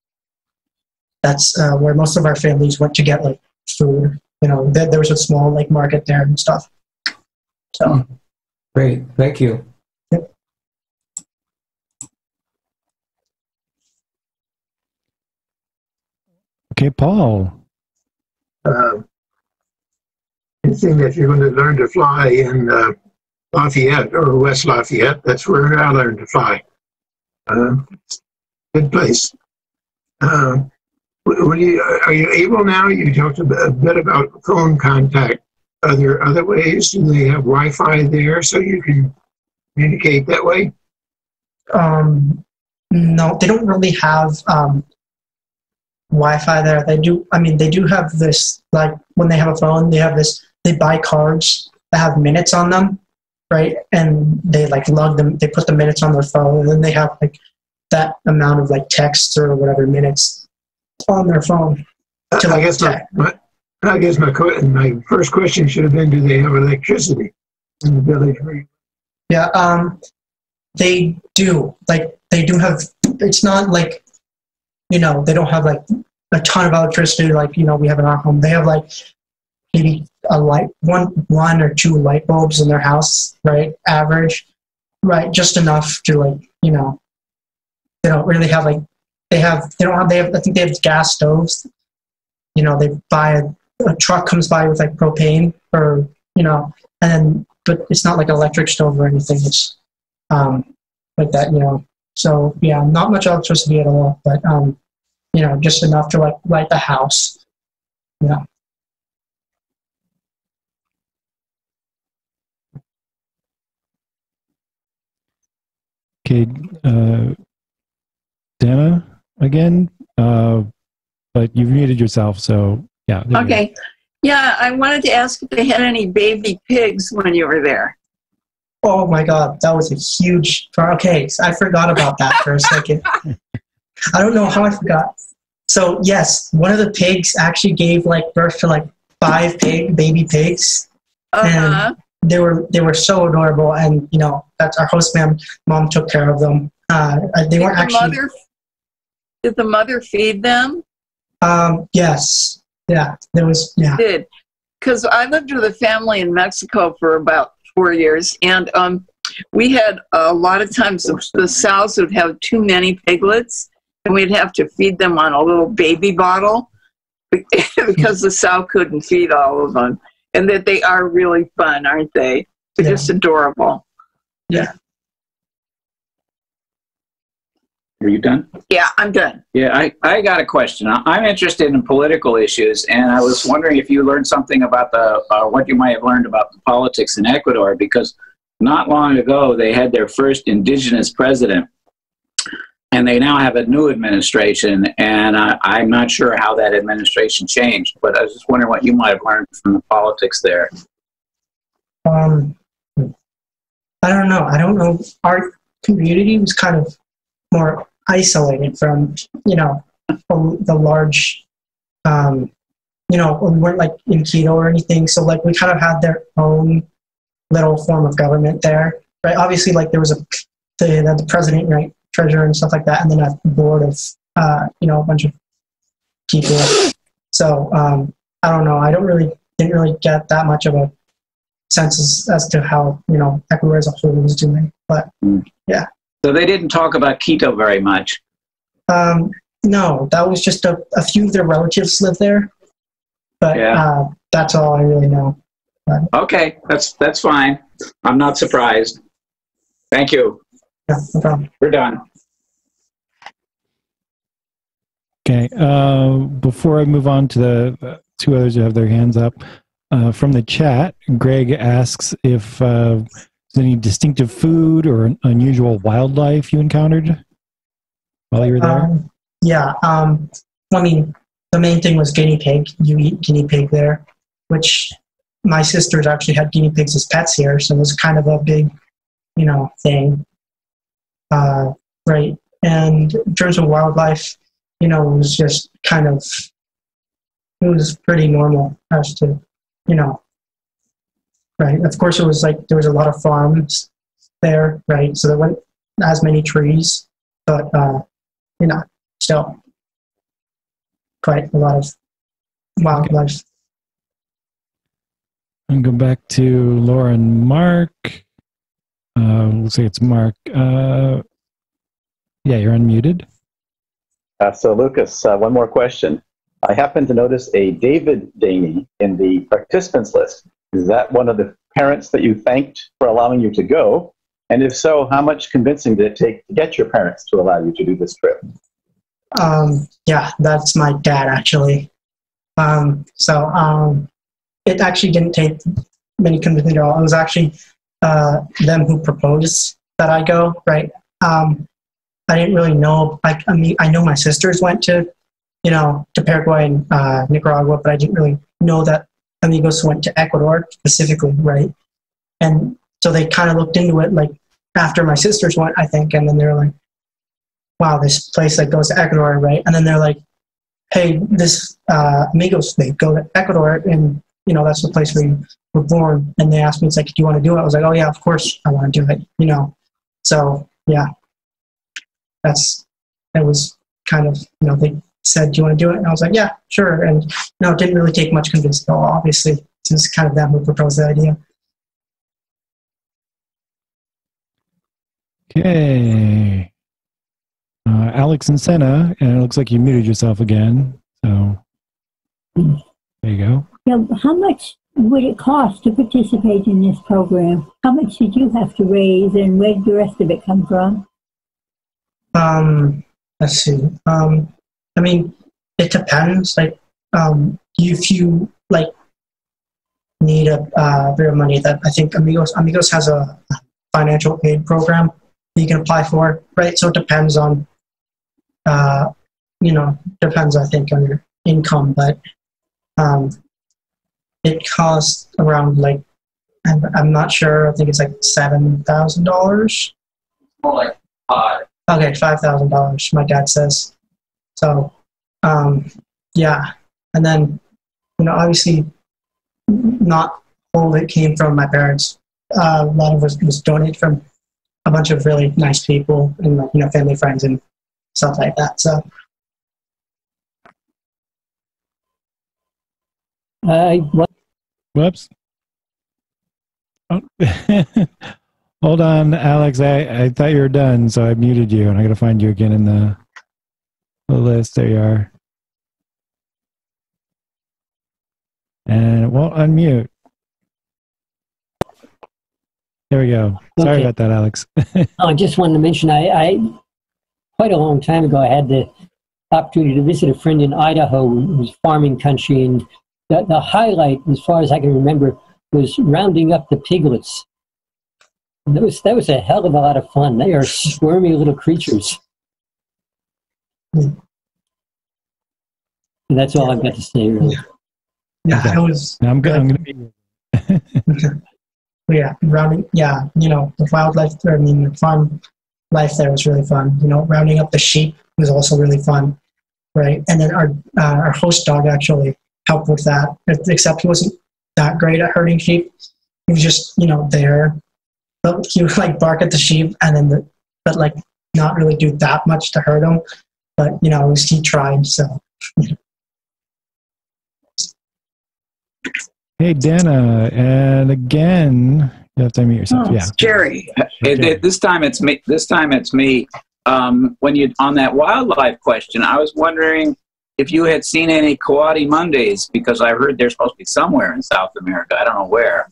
that's uh, where most of our families went to get like food. You know, there, there was a small like market there and stuff. So great, thank you. Yep. Okay, Paul. Uh, anything that you're going to learn to fly in uh, Lafayette or West Lafayette. That's where I learned to fly. Uh, good place. Uh, when you, are you able now? You talked a bit about phone contact. Are there other ways? Do they have Wi-Fi there so you can communicate that way? Um, no, they don't really have um, Wi-Fi there. They do. I mean, they do have this. Like when they have a phone, they have this. They buy cards that have minutes on them, right? And they like log them, they put the minutes on their phone, and then they have like that amount of like text or whatever minutes on their phone. To, like, I guess my, my, I guess my my first question should have been: Do they have electricity in the village? Yeah, um, they do. Like they do have. It's not like you know they don't have like a ton of electricity like you know we have in our home. They have like maybe a light one one or two light bulbs in their house, right? Average, right? Just enough to like you know. They don't really have like they have they don't have they have I think they have gas stoves. You know they buy a, a truck comes by with like propane or you know and then but it's not like electric stove or anything. It's um like that you know. So yeah, not much electricity at all, but um you know just enough to like light the house. Yeah. Okay, uh, Dana again, uh, but you've muted yourself, so yeah. Okay. Yeah, I wanted to ask if they had any baby pigs when you were there. Oh my god, that was a huge. Okay, I forgot about that for a second. I don't know how I forgot. So yes, one of the pigs actually gave like birth to like five pig baby pigs, uh-huh. and they were they were so adorable, and you know that's our host mom mom took care of them. Uh, they did weren't the actually. Mother, did the mother feed them? Um, yes, yeah, there was yeah. Did because I lived with a family in Mexico for about four years, and um, we had a lot of times the, the sows would have too many piglets, and we'd have to feed them on a little baby bottle because the sow couldn't feed all of them and that they are really fun, aren't they? They're yeah. just adorable. Yeah. Are you done? Yeah, I'm done. Yeah, I, I got a question. I'm interested in political issues, and I was wondering if you learned something about the uh, what you might have learned about the politics in Ecuador, because not long ago they had their first indigenous president, and they now have a new administration, and I, I'm not sure how that administration changed, but I was just wondering what you might have learned from the politics there. Um, I don't know. I don't know. Our community was kind of more isolated from, you know, the large, um, you know, we weren't like in Quito or anything. So like we kind of had their own little form of government there, right? Obviously, like there was a the the president, right, treasurer and stuff like that, and then a board of, uh, you know, a bunch of people. So um, I don't know. I don't really didn't really get that much of a sense as, as to how you know Ecuador as a whole was doing. But hmm. yeah. So they didn't talk about Quito very much. Um, no, that was just a, a few of their relatives live there, but yeah. uh, that's all I really know. Okay, that's that's fine. I'm not surprised. Thank you. Yeah, no problem. We're done. Okay. Uh, before I move on to the uh, two others who have their hands up, uh, from the chat, Greg asks if uh, there's any distinctive food or unusual wildlife you encountered while you were there. Um, yeah. Um, I mean, the main thing was guinea pig. You eat guinea pig there, which my sisters actually had guinea pigs as pets here, so it was kind of a big, you know, thing. Uh, right. And in terms of wildlife, you know, it was just kind of, it was pretty normal as to, you know, right. Of course, it was like there was a lot of farms there, right? So there weren't as many trees, but uh, you know, still quite a lot of wildlife. And go back to Lauren Mark. Uh, looks like it's Mark. Uh, yeah, you're unmuted. Uh, so, Lucas, uh, one more question. I happen to notice a David Daney in the participants list. Is that one of the parents that you thanked for allowing you to go? And if so, how much convincing did it take to get your parents to allow you to do this trip? Um, yeah, that's my dad actually. Um, so um, it actually didn't take many convincing at all. It was actually uh, them who proposed that I go. Right. Um, I didn't really know. Like, I mean, I know my sisters went to, you know, to Paraguay and uh, Nicaragua, but I didn't really know that amigos went to Ecuador specifically, right? And so they kind of looked into it, like after my sisters went, I think, and then they were like, "Wow, this place that goes to Ecuador, right?" And then they're like, "Hey, this uh, amigos they go to Ecuador, and you know that's the place where you were born." And they asked me, "It's like, do you want to do it?" I was like, "Oh yeah, of course I want to do it," you know. So yeah, that's it was kind of you know they said, "Do you want to do it?" And I was like, "Yeah, sure." And no, it didn't really take much convincing at all. Obviously, it was kind of them who proposed the idea. Okay. Uh, Alex and Senna, and it looks like you muted yourself again. So there you go. Now, how much would it cost to participate in this program? How much did you have to raise, and where did the rest of it come from? Um, let's see. Um, I mean, it depends. Like, um, if you like need a uh, bit of money, that I think Amigos Amigos has a financial aid program that you can apply for, right? So it depends on, uh, you know, depends I think on your income, but um, it costs around like I'm, I'm not sure. I think it's like seven thousand dollars. More like five. Okay, five thousand dollars. My dad says. So, um, yeah, and then you know, obviously, not all of it came from my parents. Uh, a lot of it was donated from a bunch of really nice people and like, you know, family, friends, and stuff like that. So, I what Whoops. Oh. Hold on, Alex. I, I thought you were done, so I muted you, and I got to find you again in the, the list. There you are. And it won't unmute. There we go. Sorry Okay. about that, Alex. I oh, just wanted to mention I, I quite a long time ago I had the opportunity to visit a friend in Idaho who was farming country, and the, the highlight, as far as I can remember, was rounding up the piglets. That was that was a hell of a lot of fun. They are squirmy little creatures. And that's all I've got to say. Really. yeah, Okay. it was. I'm good. I'm going to be. yeah, rounding, yeah, you know, the wildlife, I mean, the farm life there was really fun. You know, rounding up the sheep was also really fun, right? And then our uh, our host dog actually helped with that, except he wasn't that great at herding sheep. He was just, you know, there, but he would like bark at the sheep and then, the, but like not really do that much to hurt them. But you know, at least he tried. So Hey, Dana. And again, you have to unmute yourself. Oh, yeah. Jerry. It, it- this time it's me. This time it's me. Um, when you on that wildlife question, I was wondering if you had seen any Coatimundis, because I heard they're supposed to be somewhere in South America. I don't know where.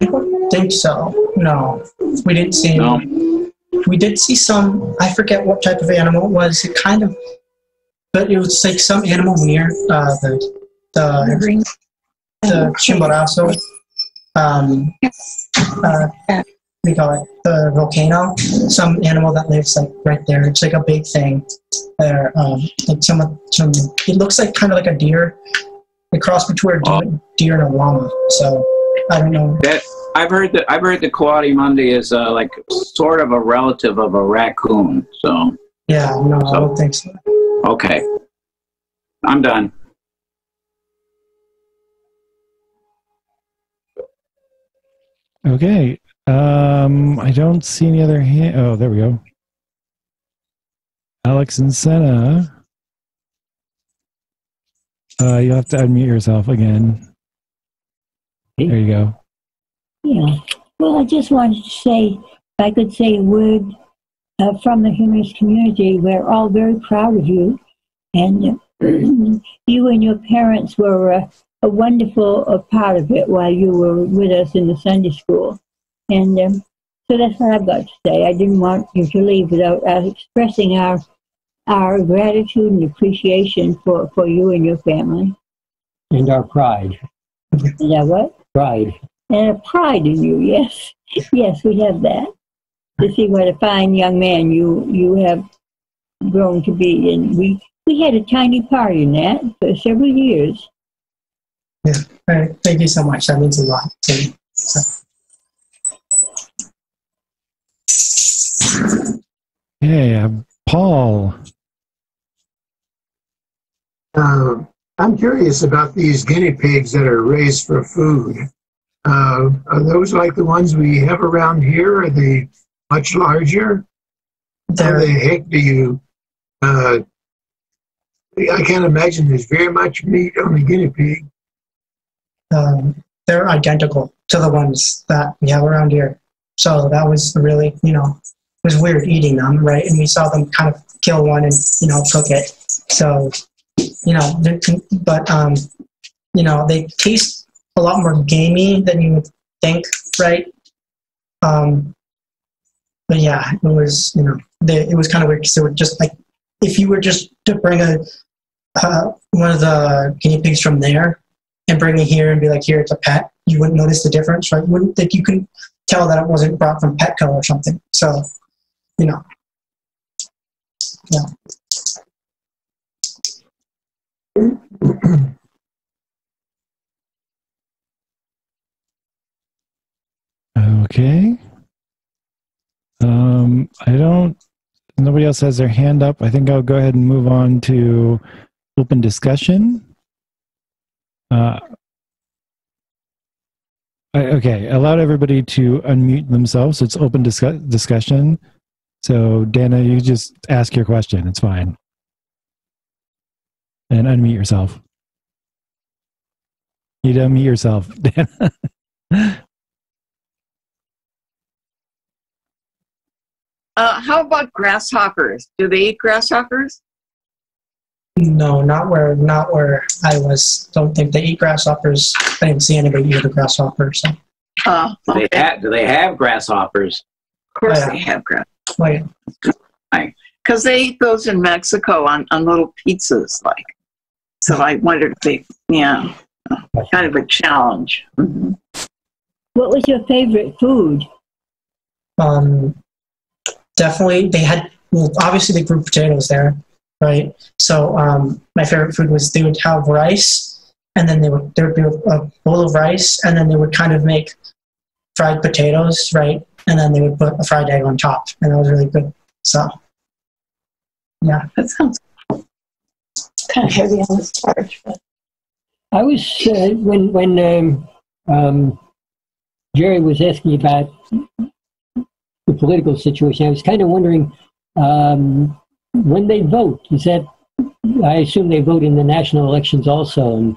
I don't think so. No, we didn't see. No. Any. We did see some. I forget what type of animal it was. It kind of, but it was like some animal near uh, the the the Chimborazo. Um, uh, what do you call it? The volcano. Some animal that lives like right there. It's like a big thing. There, um, like some some. It looks like kind of like a deer. A cross between a deer, deer and a llama. So I don't know. That I've heard that I've heard the Coatimundi is uh, like sort of a relative of a raccoon. So Yeah, no, I don't think so. okay, I'm done. Okay. Um, I don't see any other hand. Oh, there we go. Alex and Senna. Uh, you'll have to unmute yourself again. There you go. Yeah. Well, I just wanted to say, if I could say a word uh, from the humanist community, we're all very proud of you. And uh, you and your parents were uh, a wonderful uh, part of it while you were with us in the Sunday school. And um, so that's what I've got to say. I didn't want you to leave without us expressing our our gratitude and appreciation for, for you and your family. And our pride. Is that what? Pride. And a pride in you. Yes, yes, we have that. To see what a fine young man you you have grown to be, and we we had a tiny part in that for several years. Yeah. All right. Thank you so much. That means a lot to me. So, Okay, uh, Paul. Uh, I'm curious about these guinea pigs that are raised for food. Uh, are those like the ones we have around here? Are they much larger? How the heck do you? Uh, I can't imagine there's very much meat on a guinea pig. um, they're identical to the ones that we have around here. So that was really, you know, it was weird eating them, right? And we saw them kind of kill one and, you know, cook it. So, you know, but, um, you know, they taste a lot more gamey than you would think, right? Um, but yeah, it was, you know, they, it was kind of weird because they just like, if you were just to bring a, uh, one of the guinea pigs from there and bring it here and be like, here, it's a pet, you wouldn't notice the difference, right? You wouldn't think you could tell that it wasn't brought from Petco or something. So, you know, yeah. Okay. Um, I don't. Nobody else has their hand up. I think I'll go ahead and move on to open discussion. Uh, I, okay, allowed everybody to unmute themselves. It's open discuss, discussion. So, Dana, you just ask your question. It's fine. And unmute yourself. You need to unmute yourself, Dana. Uh, how about grasshoppers? Do they eat grasshoppers? No, not where, not where I was. Don't think they eat grasshoppers. I didn't see anybody eat a grasshopper. So, Uh, Do they have, do they have grasshoppers? Of course Yeah. they have grass. wait, Because they eat those in Mexico on, on little pizzas, like. So I wondered if they, yeah, kind of a challenge. Mhm. What was your favorite food? um, definitely they had. Well, obviously they grew potatoes there, right? So um, my favorite food was they would have rice, and then they would there would be a, a bowl of rice, and then they would kind of make fried potatoes, right? And then they would put a fried egg on top, and that was really good. So, yeah. That sounds kind of heavy on the starch. But I was uh, when when um, um, Jerry was asking about the political situation. I was kind of wondering um, when they vote. Is that I assume they vote in the national elections also, and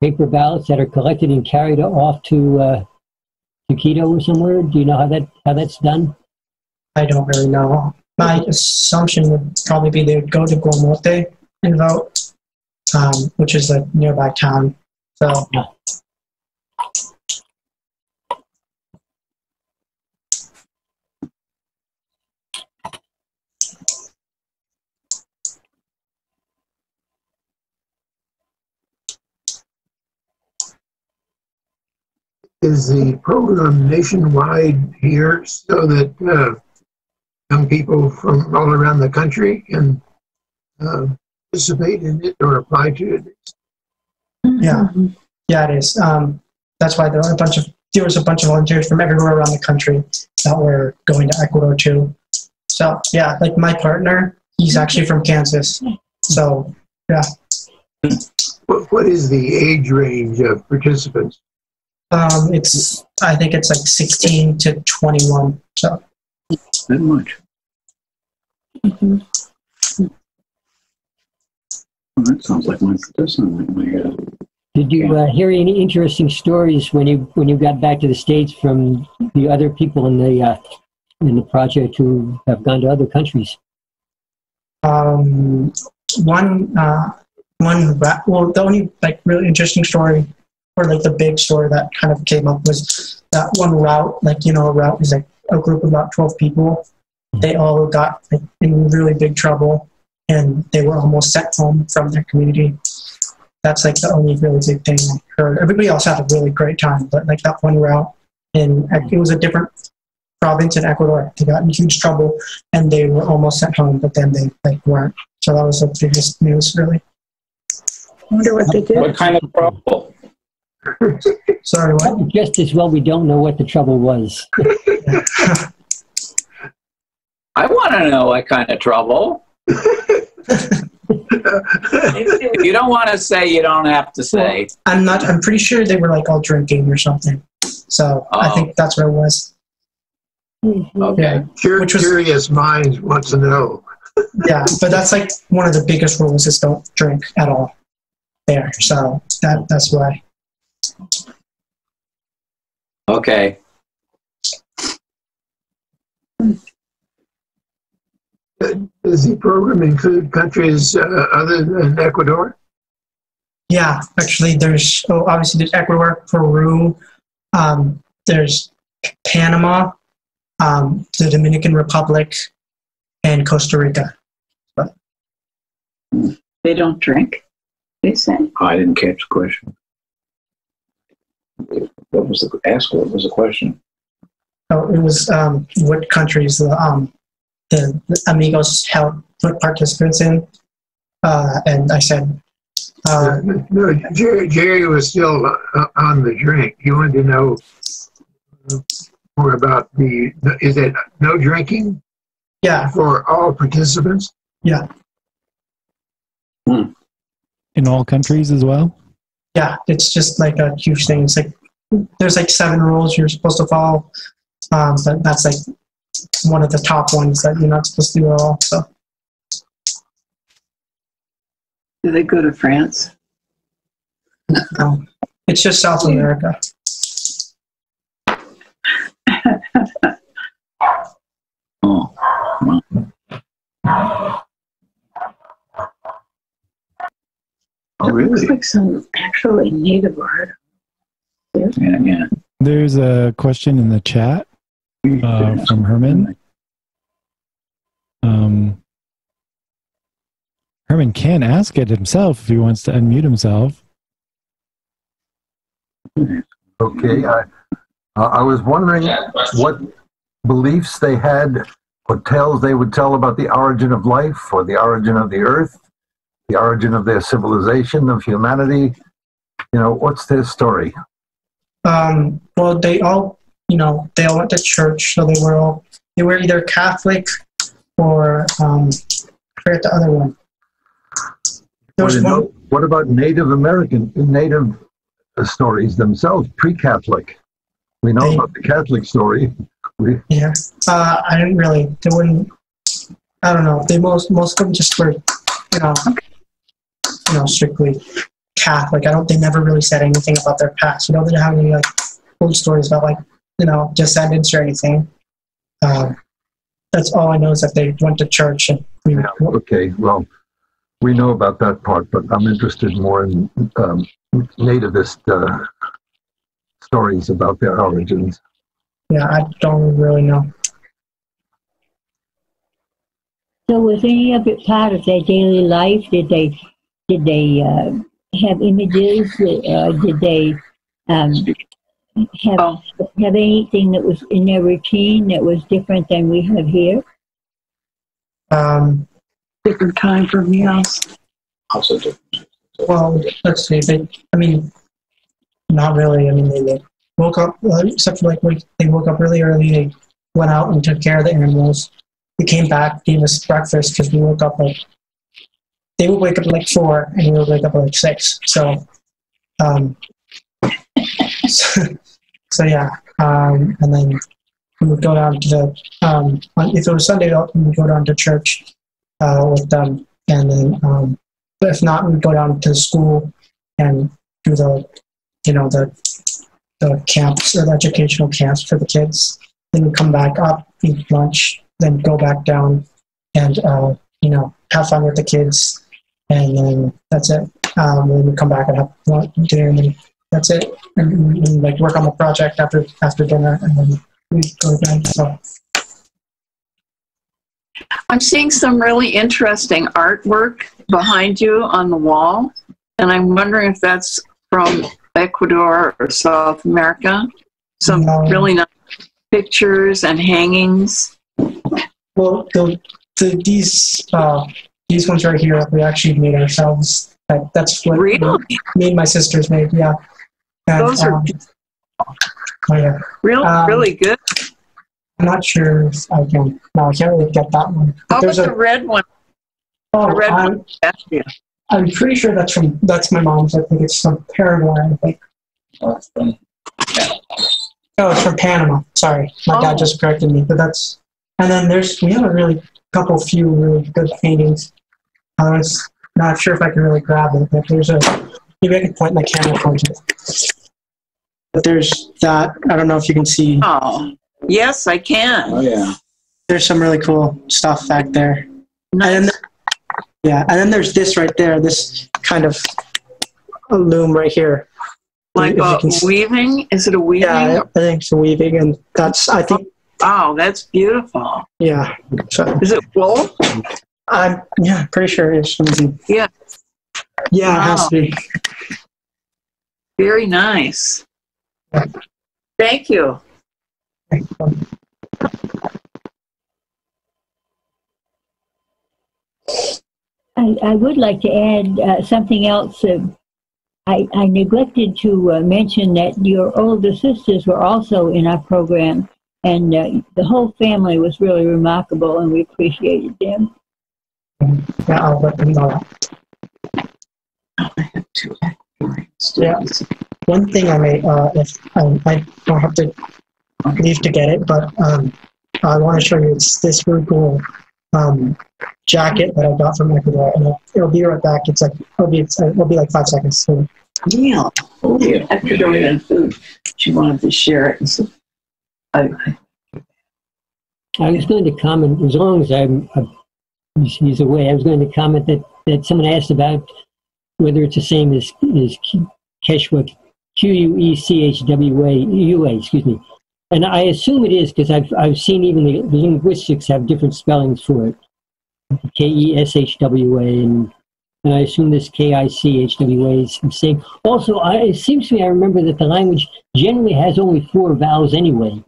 paper ballots that are collected and carried off to uh, to Quito or somewhere. Do you know how that how that's done? I don't really know. My assumption would probably be they would go to Guamote and vote, um, which is a nearby town. So Is the program nationwide here so that uh, young people from all around the country can uh, participate in it or apply to it? yeah, yeah, it is. Um, that's why there are a bunch of there was a bunch of volunteers from everywhere around the country that were going to Ecuador too. So yeah, like my partner, he's actually from Kansas. So What, what is the age range of participants? Um, it's I think it's like 16 to 21. So that much. Mhm. Well, that sounds like my, that sounds like my, uh, Did you uh, hear any interesting stories when you when you got back to the states from the other people in the uh, in the project who have gone to other countries? um, one uh, one well the only like really interesting story or like the big story that kind of came up was that one route like you know a route is like a group of about 12 people mm-hmm. they all got like, in really big trouble and they were almost sent home from their community that's like the only really big thing i heard everybody else had a really great time but like that one route in it was a different province in ecuador they got in huge trouble and they were almost sent home but then they like weren't so that was the biggest news, really. I wonder what they did. what kind of trouble? Sorry, what? Just as well, we don't know what the trouble was. I want to know what kind of trouble. If you don't want to say, you don't have to say. I'm not. I'm pretty sure they were like all drinking or something. So I Oh. think that's what it was. Mhm. Okay. Yeah, Cur- Which was- Curious minds want to know. yeah. But that's like one of the biggest rules is don't drink at all there. So that that's why. Okay. Does the program include countries uh, other than Ecuador? Yeah, actually, there's oh, obviously there's Ecuador, Peru, um, there's Panama, um, the Dominican Republic, and Costa Rica. They don't drink, they say. I didn't catch the question. What was the ask? What was the question? Oh, it was um, what countries the um, the, the amigos held put participants in, uh, and I said, uh, no, Jerry, Jerry was still uh, on the drink. He wanted to know uh, more about the, the. Is it no drinking yeah, for all participants? Yeah. In all countries as well? Yeah, it's just like a huge thing. It's like there's like seven rules you're supposed to follow, um, but that's like one of the top ones that you're not supposed to do at all. So Do they go to France? um, it's just South America. Oh, well. Oh, Looks like some actually native art. Yeah, yeah. There's a question in the chat uh, from Herman. Um, Herman can ask it himself if he wants to unmute himself. Okay, I, uh, I was wondering what beliefs they had, what tales they would tell about the origin of life or the origin of the earth, the origin of their civilization, of humanity. You know, what's their story? Um, well, they all, you know, they all went to church, so they were all they were either Catholic or um, I forget the other one. There What, was one. what about Native American, Native stories themselves, pre-Catholic? We know They- about the Catholic story. We, Yeah, uh, I didn't really. They wouldn't. I don't know. They most most of them just were, you know, you know, strictly Catholic. I don't. They never really said anything about their past. You know, they didn't have any like old stories about like you know descendants or anything. Um, that's all I know is that they went to church and we, okay, well, we know about that part, but I'm interested more in um, nativist uh, stories about their origins. Yeah, I don't really know. So was any of it part of their daily life? Did they did they uh, have images? Uh, did they um, have Oh. have anything that was in their routine that was different than we have here? Um, Different time for meals. Also different. well, let's see. They, I mean, not really. I mean, they, they woke up, well, except for like we, they woke up really early. They went out and took care of the animals. They came back, gave us breakfast because we woke up like they would wake up at like four, and we would wake up at like six. So, um, so, so yeah. Um, and then we would go down to the um, on, if it was Sunday, we would go down to church uh, with them, and then um, but if not, we'd go down to school and do the, you know, the the camps or the educational camps for the kids. Then we'd come back up, eat lunch, then go back down and uh, you know have fun with the kids, and then that's it. Um, then we come back and have dinner, and then that's it. And, we and like work on the project after after dinner, and then we go to bed. So I'm seeing some really interesting artwork behind you on the wall, and I'm wondering if that's from Ecuador or South America. Some really nice pictures and hangings. Well, the, the, these uh, these ones right here we actually made ourselves. That, that's what Really? me and my sisters made. Yeah. And, Those are um, oh, yeah. Real, Um, really good. I'm not sure if I can. No, I can't really get that one. But How about there's the a. red one? Oh, the red I'm, one? You. I'm pretty sure that's from that's my mom's. I think it's from Paraguay. I think. Oh, it's from- Oh, it's from Panama. Sorry, my Oh. dad just corrected me. But that's and then there's we have a really couple few really good paintings. I was not sure if I can really grab it, but there's a maybe I can point my camera towards it. But there's that. I don't know if you can see. Oh, yes, I can. Oh, yeah. There's some really cool stuff back there. And then, Nice. yeah, and then there's this right there. This kind of loom right here. Like a can see- weaving? Is it a weaving? Yeah, I think it's weaving, and that's I think Oh, that's beautiful. yeah. So Is it wool? I'm yeah, pretty sure it's weaving. Yeah. Yeah, it has to be. Very nice. Thank you. I, I would like to add uh, something else. Uh, I, I neglected to uh, mention that your older sisters were also in our program, and uh, the whole family was really remarkable, and we appreciated them. Yeah, I'll let them know. I have two Yeah. One thing I may, uh, if um, I don't have to leave to get it, but um, I want to show you it's this really cool um, jacket that I got from Ecuador, and it'll, it'll be right back. It's like it'll be it's, it'll be like five seconds. So, Neil, oh, Ecuadorian food. She wanted to share it. I, was going to comment, as long as I'm, uh, he's- away, I was going to comment that, that someone asked about whether it's the same as, as Q- Quechua, E excuse me. And I assume it is because I've, I've seen even the, the linguistics have different spellings for it. K-E-S-H-W-A and, and I assume this K-I-C-H-W-A is the same. Also, I, it seems to me I remember that the language generally has only four vowels anyway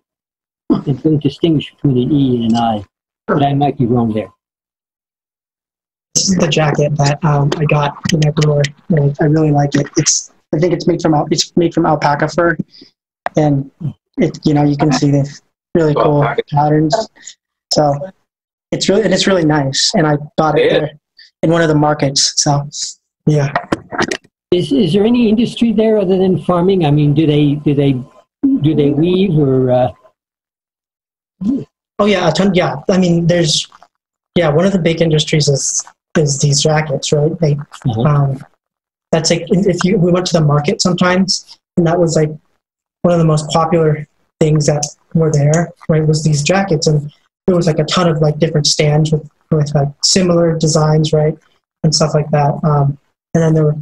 and don't distinguish between an E and an I. But I might be wrong there. this is the jacket that um, I got in Ecuador. and I really like it. It's I think it's made from al- it's made from alpaca fur, and it you know you can see the really cool Alpaca. patterns. So it's really and it's really nice. And I bought it Yeah. there in one of the markets. So yeah. Is, is there any industry there other than farming? I mean, do they do they do they weave or uh, Oh yeah, a ton. Yeah, I mean, there's yeah. One of the big industries is is these jackets, right? They Uh-huh. um, that's like if you we went to the market sometimes, and that was like one of the most popular things that were there. Right, was these jackets, and there was like a ton of like different stands with with like similar designs, right? and stuff like that. Um, and then there were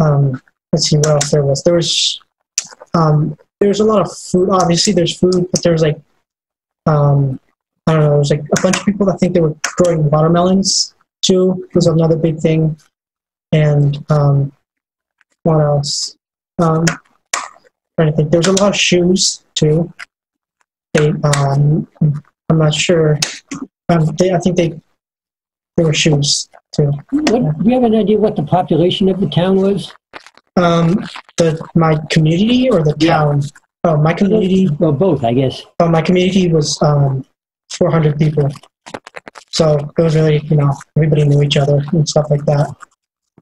um, let's see what else there was. There was um, there's a lot of food. Obviously, there's food, but there's like um, I don't know. There's like a bunch of people that think they were growing watermelons too. Was another big thing. And um, what else? Um, trying to think. There's a lot of shoes too. They, um, I'm not sure. Um, they, I think they, they were shoes too. What, do you have an idea what the population of the town was? Um, the my community or the town? Oh, my community. Well, both, I guess. Oh, my community was um, 400 people. So it was really, you know, everybody knew each other and stuff like that.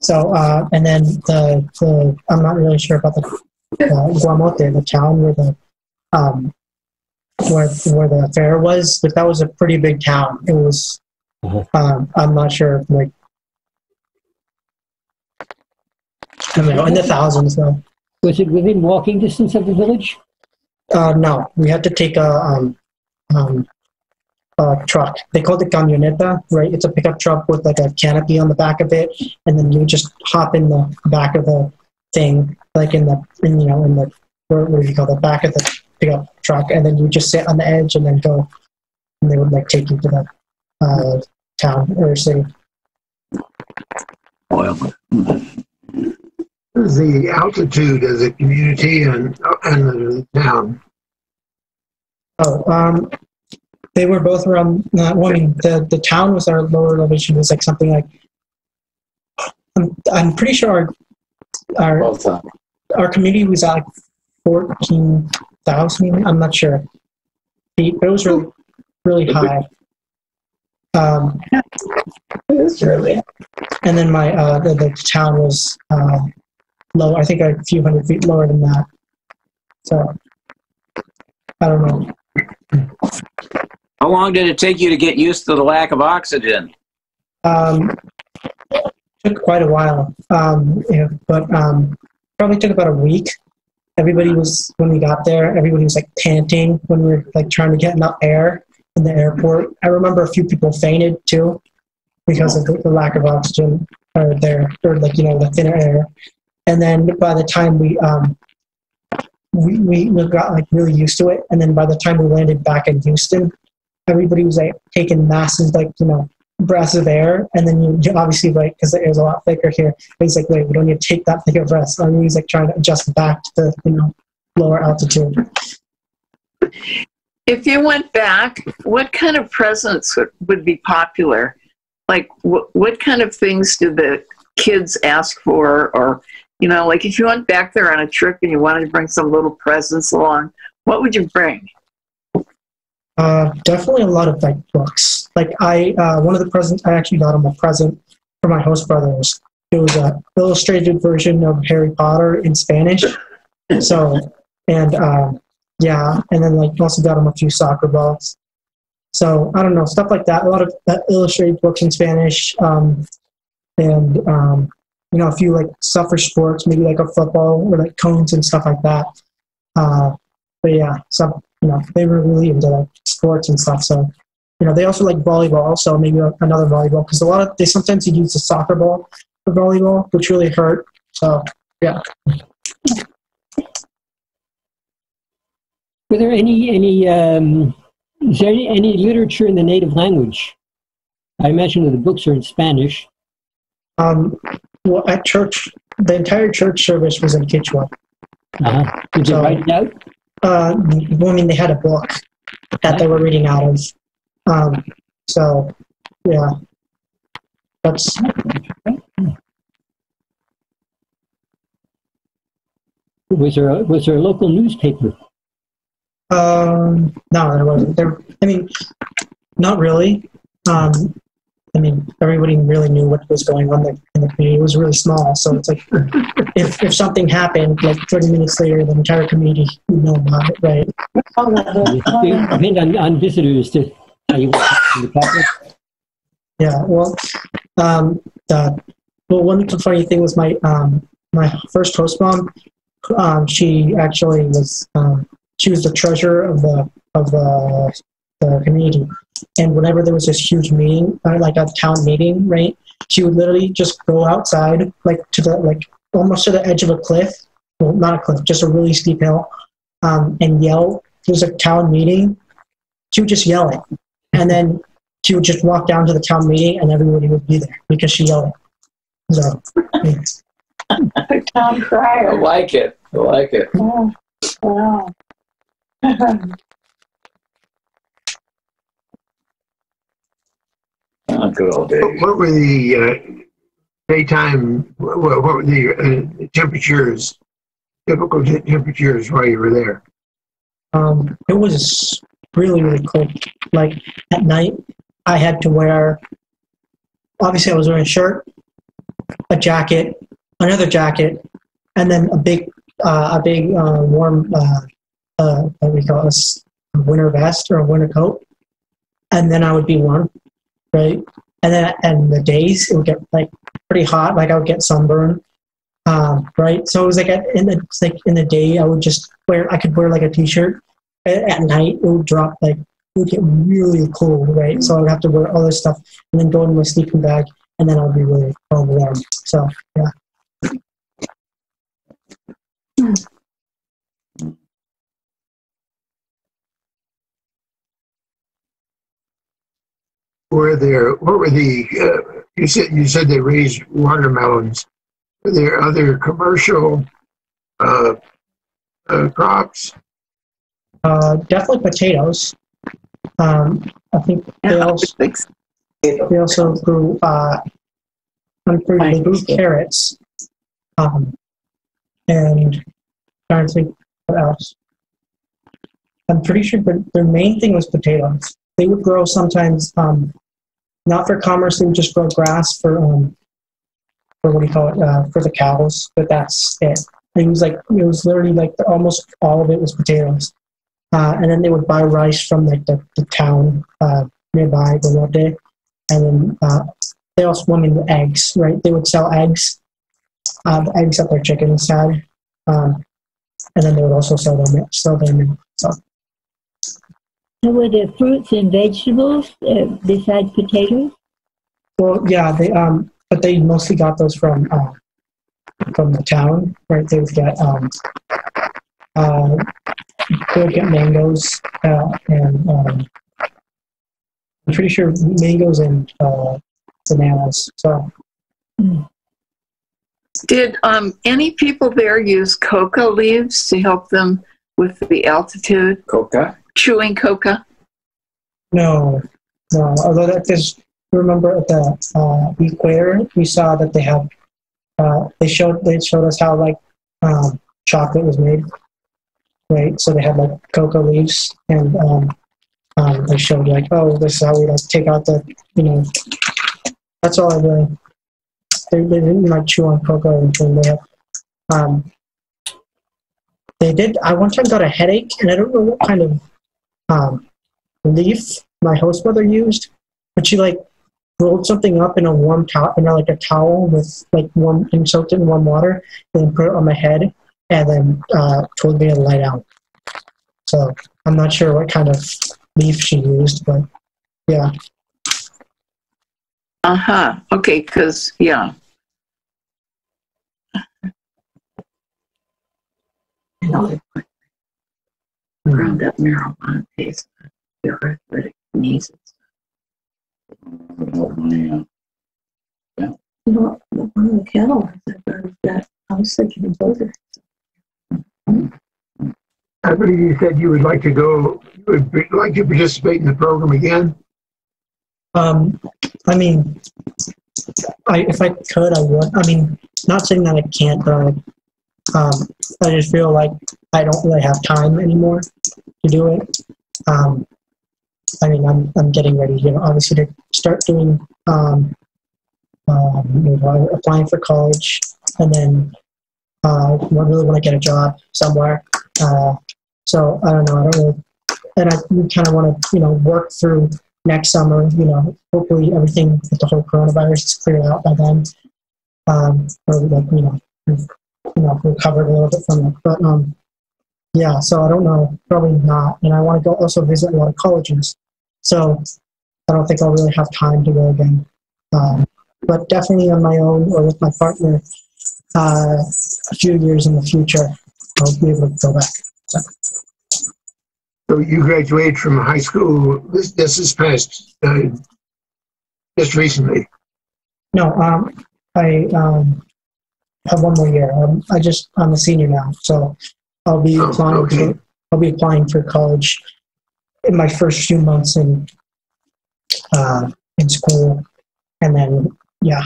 So, uh, and then the, the, I'm not really sure about the uh, Guamote, the town where the, um, where, where the fair was, but that was a pretty big town. It was, um, I'm not sure, like, I don't know, in the thousands though. Was it within walking distance of the village? Uh, no, we had to take a, um, um, truck. They called it camioneta, right? It's a pickup truck with like a canopy on the back of it, and then you just hop in the back of the thing, like in the, in, you know, in the, what, do you call the back of the pickup truck, and then you just sit on the edge and then go, and they would like take you to the uh, town or city. What is the altitude of the community and, and the town? Oh, um, they were both around. Uh, well, I mean, the the town was our lower elevation was like something like. I'm, I'm pretty sure our our, our community was at like fourteen thousand. I'm not sure feet, but it was really really high. Um, it was really. And then my uh, the, the town was uh, low. I think a few hundred feet lower than that. So I don't know. How long did it take you to get used to the lack of oxygen? Um, took quite a while, um, yeah, but um, probably took about a week. Everybody was when we got there. Everybody was like panting when we were like trying to get enough air in the airport. I remember a few people fainted too because of the, the lack of oxygen or there or like you know the thinner air. And then by the time we um, we, we got like really used to it, and then by the time we landed back in Houston, everybody was like taking massive like you know breaths of air, and then you, you obviously like because the air's a lot thicker here. He's like, wait, we don't need to take that thicker breaths. I mean, he's like trying to adjust back to the you know lower altitude. If you went back, what kind of presents would, would be popular? Like, wh- what kind of things do the kids ask for? Or, you know, like if you went back there on a trip and you wanted to bring some little presents along, what would you bring? Uh, definitely a lot of like books. Like I, uh, one of the presents I actually got him a present for my host brothers. It was a illustrated version of Harry Potter in Spanish. So, and um, yeah, and then like also got him a few soccer balls. So I don't know stuff like that. A lot of uh, illustrated books in Spanish, um, and um, you know a few like suffer sports, maybe like a football or like cones and stuff like that. Uh, but yeah, some you know they were really into like sports and stuff. So you know they also like volleyball, so maybe another volleyball because a lot of they sometimes use the soccer ball for volleyball, which really hurt. So yeah. Were there any any um, is there any, any literature in the native language? I imagine that the books are in Spanish. Um, well, at church, the entire church service was in Quechua. Uh-huh. Did So- write it out? Uh, well, I mean, they had a book that they were reading out of. Um, so, yeah, that's Was there a, was there a local newspaper? um, no, there wasn't. There, I mean, not really. Um, I mean, everybody really knew what was going on in the community. It was really small, so it's like if if something happened, like 30 minutes later, the entire community would know about it, right? It depend on, on visitors to tell you in the paper. Yeah, well, um, the, well, one funny thing was my um, my first host mom. Um, she actually was um, she was the treasurer of the of the, the community, and whenever there was this huge meeting, uh, like a town meeting, right? she would literally just go outside, like to the like almost to the edge of a cliff. Well, not a cliff, just a really steep hill, um, and yell. There's a town meeting. She would just yell it, and then she would just walk down to the town meeting, and everybody would be there because she yelled it. So, yeah. Town I like it. I like it. Oh, wow. Oh, good old days. What were the uh, daytime, what, what were the uh, temperatures, typical te- temperatures while you were there? um, it was really really cold. Like at night, I had to wear. Obviously, I was wearing a shirt, a jacket, another jacket, and then a big, uh, a big uh, warm, uh, uh, what do we call this, a winter vest or a winter coat, and then I would be warm, right? And then and the days it would get like pretty hot. Like I would get sunburn. Um, right, so it was like at, in the like in the day I would just wear I could wear like a t-shirt. At, at night it would drop like it would get really cold, right? So I would have to wear all this stuff and then go in my sleeping bag, and then I'll be really warm. So yeah, Were there, what were the, uh, you said, you said they raised watermelons. Were there other commercial uh, uh, crops? uh, definitely potatoes. Um, I think they also they also grew. Uh, I'm pretty they grew carrots. Um, and trying to think what else. I'm pretty sure, but their main thing was potatoes. They would grow sometimes, um, not for commerce. They would just grow grass for um, for what do you call it? Uh, for the cows. But that's it. It was like it was literally like almost all of it was potatoes. Uh, and then they would buy rice from like the, the town uh, nearby, Bellote, and then uh, they also wanted the eggs, right? They would sell eggs, the eggs that their chickens had, um, and then they would also sell them, sell them. So were there fruits and vegetables uh, besides potatoes? Well, yeah, they um, but they mostly got those from uh, from the town, right? They would get um, uh, they would get mangoes uh, and um, I'm pretty sure mangoes and uh, bananas. So Did um, any people there use coca leaves to help them with the altitude? Coca? Chewing coca? no, no. Although that is, remember at the uh, equator, we saw that they have uh, they showed they showed us how like um, chocolate was made, right? So they had like cocoa leaves, and um, um, they showed like, oh, this is how we like take out the, you know, that's all the. They, they didn't like chew on coca thing. They have, um, they did. I one time got a headache, and I don't know what kind of um, leaf my host mother used, but she like rolled something up in a warm towel, in a, like a towel with like warm and soaked it in warm water, and then put it on my head, and then uh, told me to lie down. So I'm not sure what kind of leaf she used, but yeah. Uh huh. Okay, because, yeah. You know, they put ground up marijuana paste, the arthritic knees. Oh, man. You know, one of the cattle I got that I was thinking of both. of them. I believe you said you would like to go, you would be- like to participate in the program again? Um, I mean, I if I could, I would. I mean, not saying that I can't, but I, um, I just feel like I don't really have time anymore to do it. Um, I mean, I'm I'm getting ready, you know, obviously to start doing um, um, you know, applying for college, and then uh, really want to get a job somewhere. Uh, so I don't know. I don't really, and I kind of want to, you know, work through next summer. You know, hopefully everything with the whole coronavirus is cleared out by then, um, or like you know, you know, recovered a little bit from it. But um, yeah, so I don't know. Probably not. And I want to go also visit a lot of colleges. So I don't think I'll really have time to go again. Um, but definitely on my own or with my partner. Uh, a few years in the future, I'll be able to go back. So you graduated from high school, this, this is past, uh, just recently. No, um, I um, have one more year. Um, I just I'm a senior now, so I'll be Oh, applying okay. for I'll be applying for college in my first few months in uh, in school, and then yeah,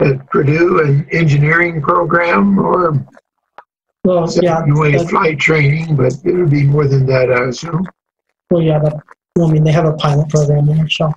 At Purdue, an engineering program, or well yeah, you flight training, but it would be more than that, I assume. well yeah, that, well, I mean they have a pilot program there, so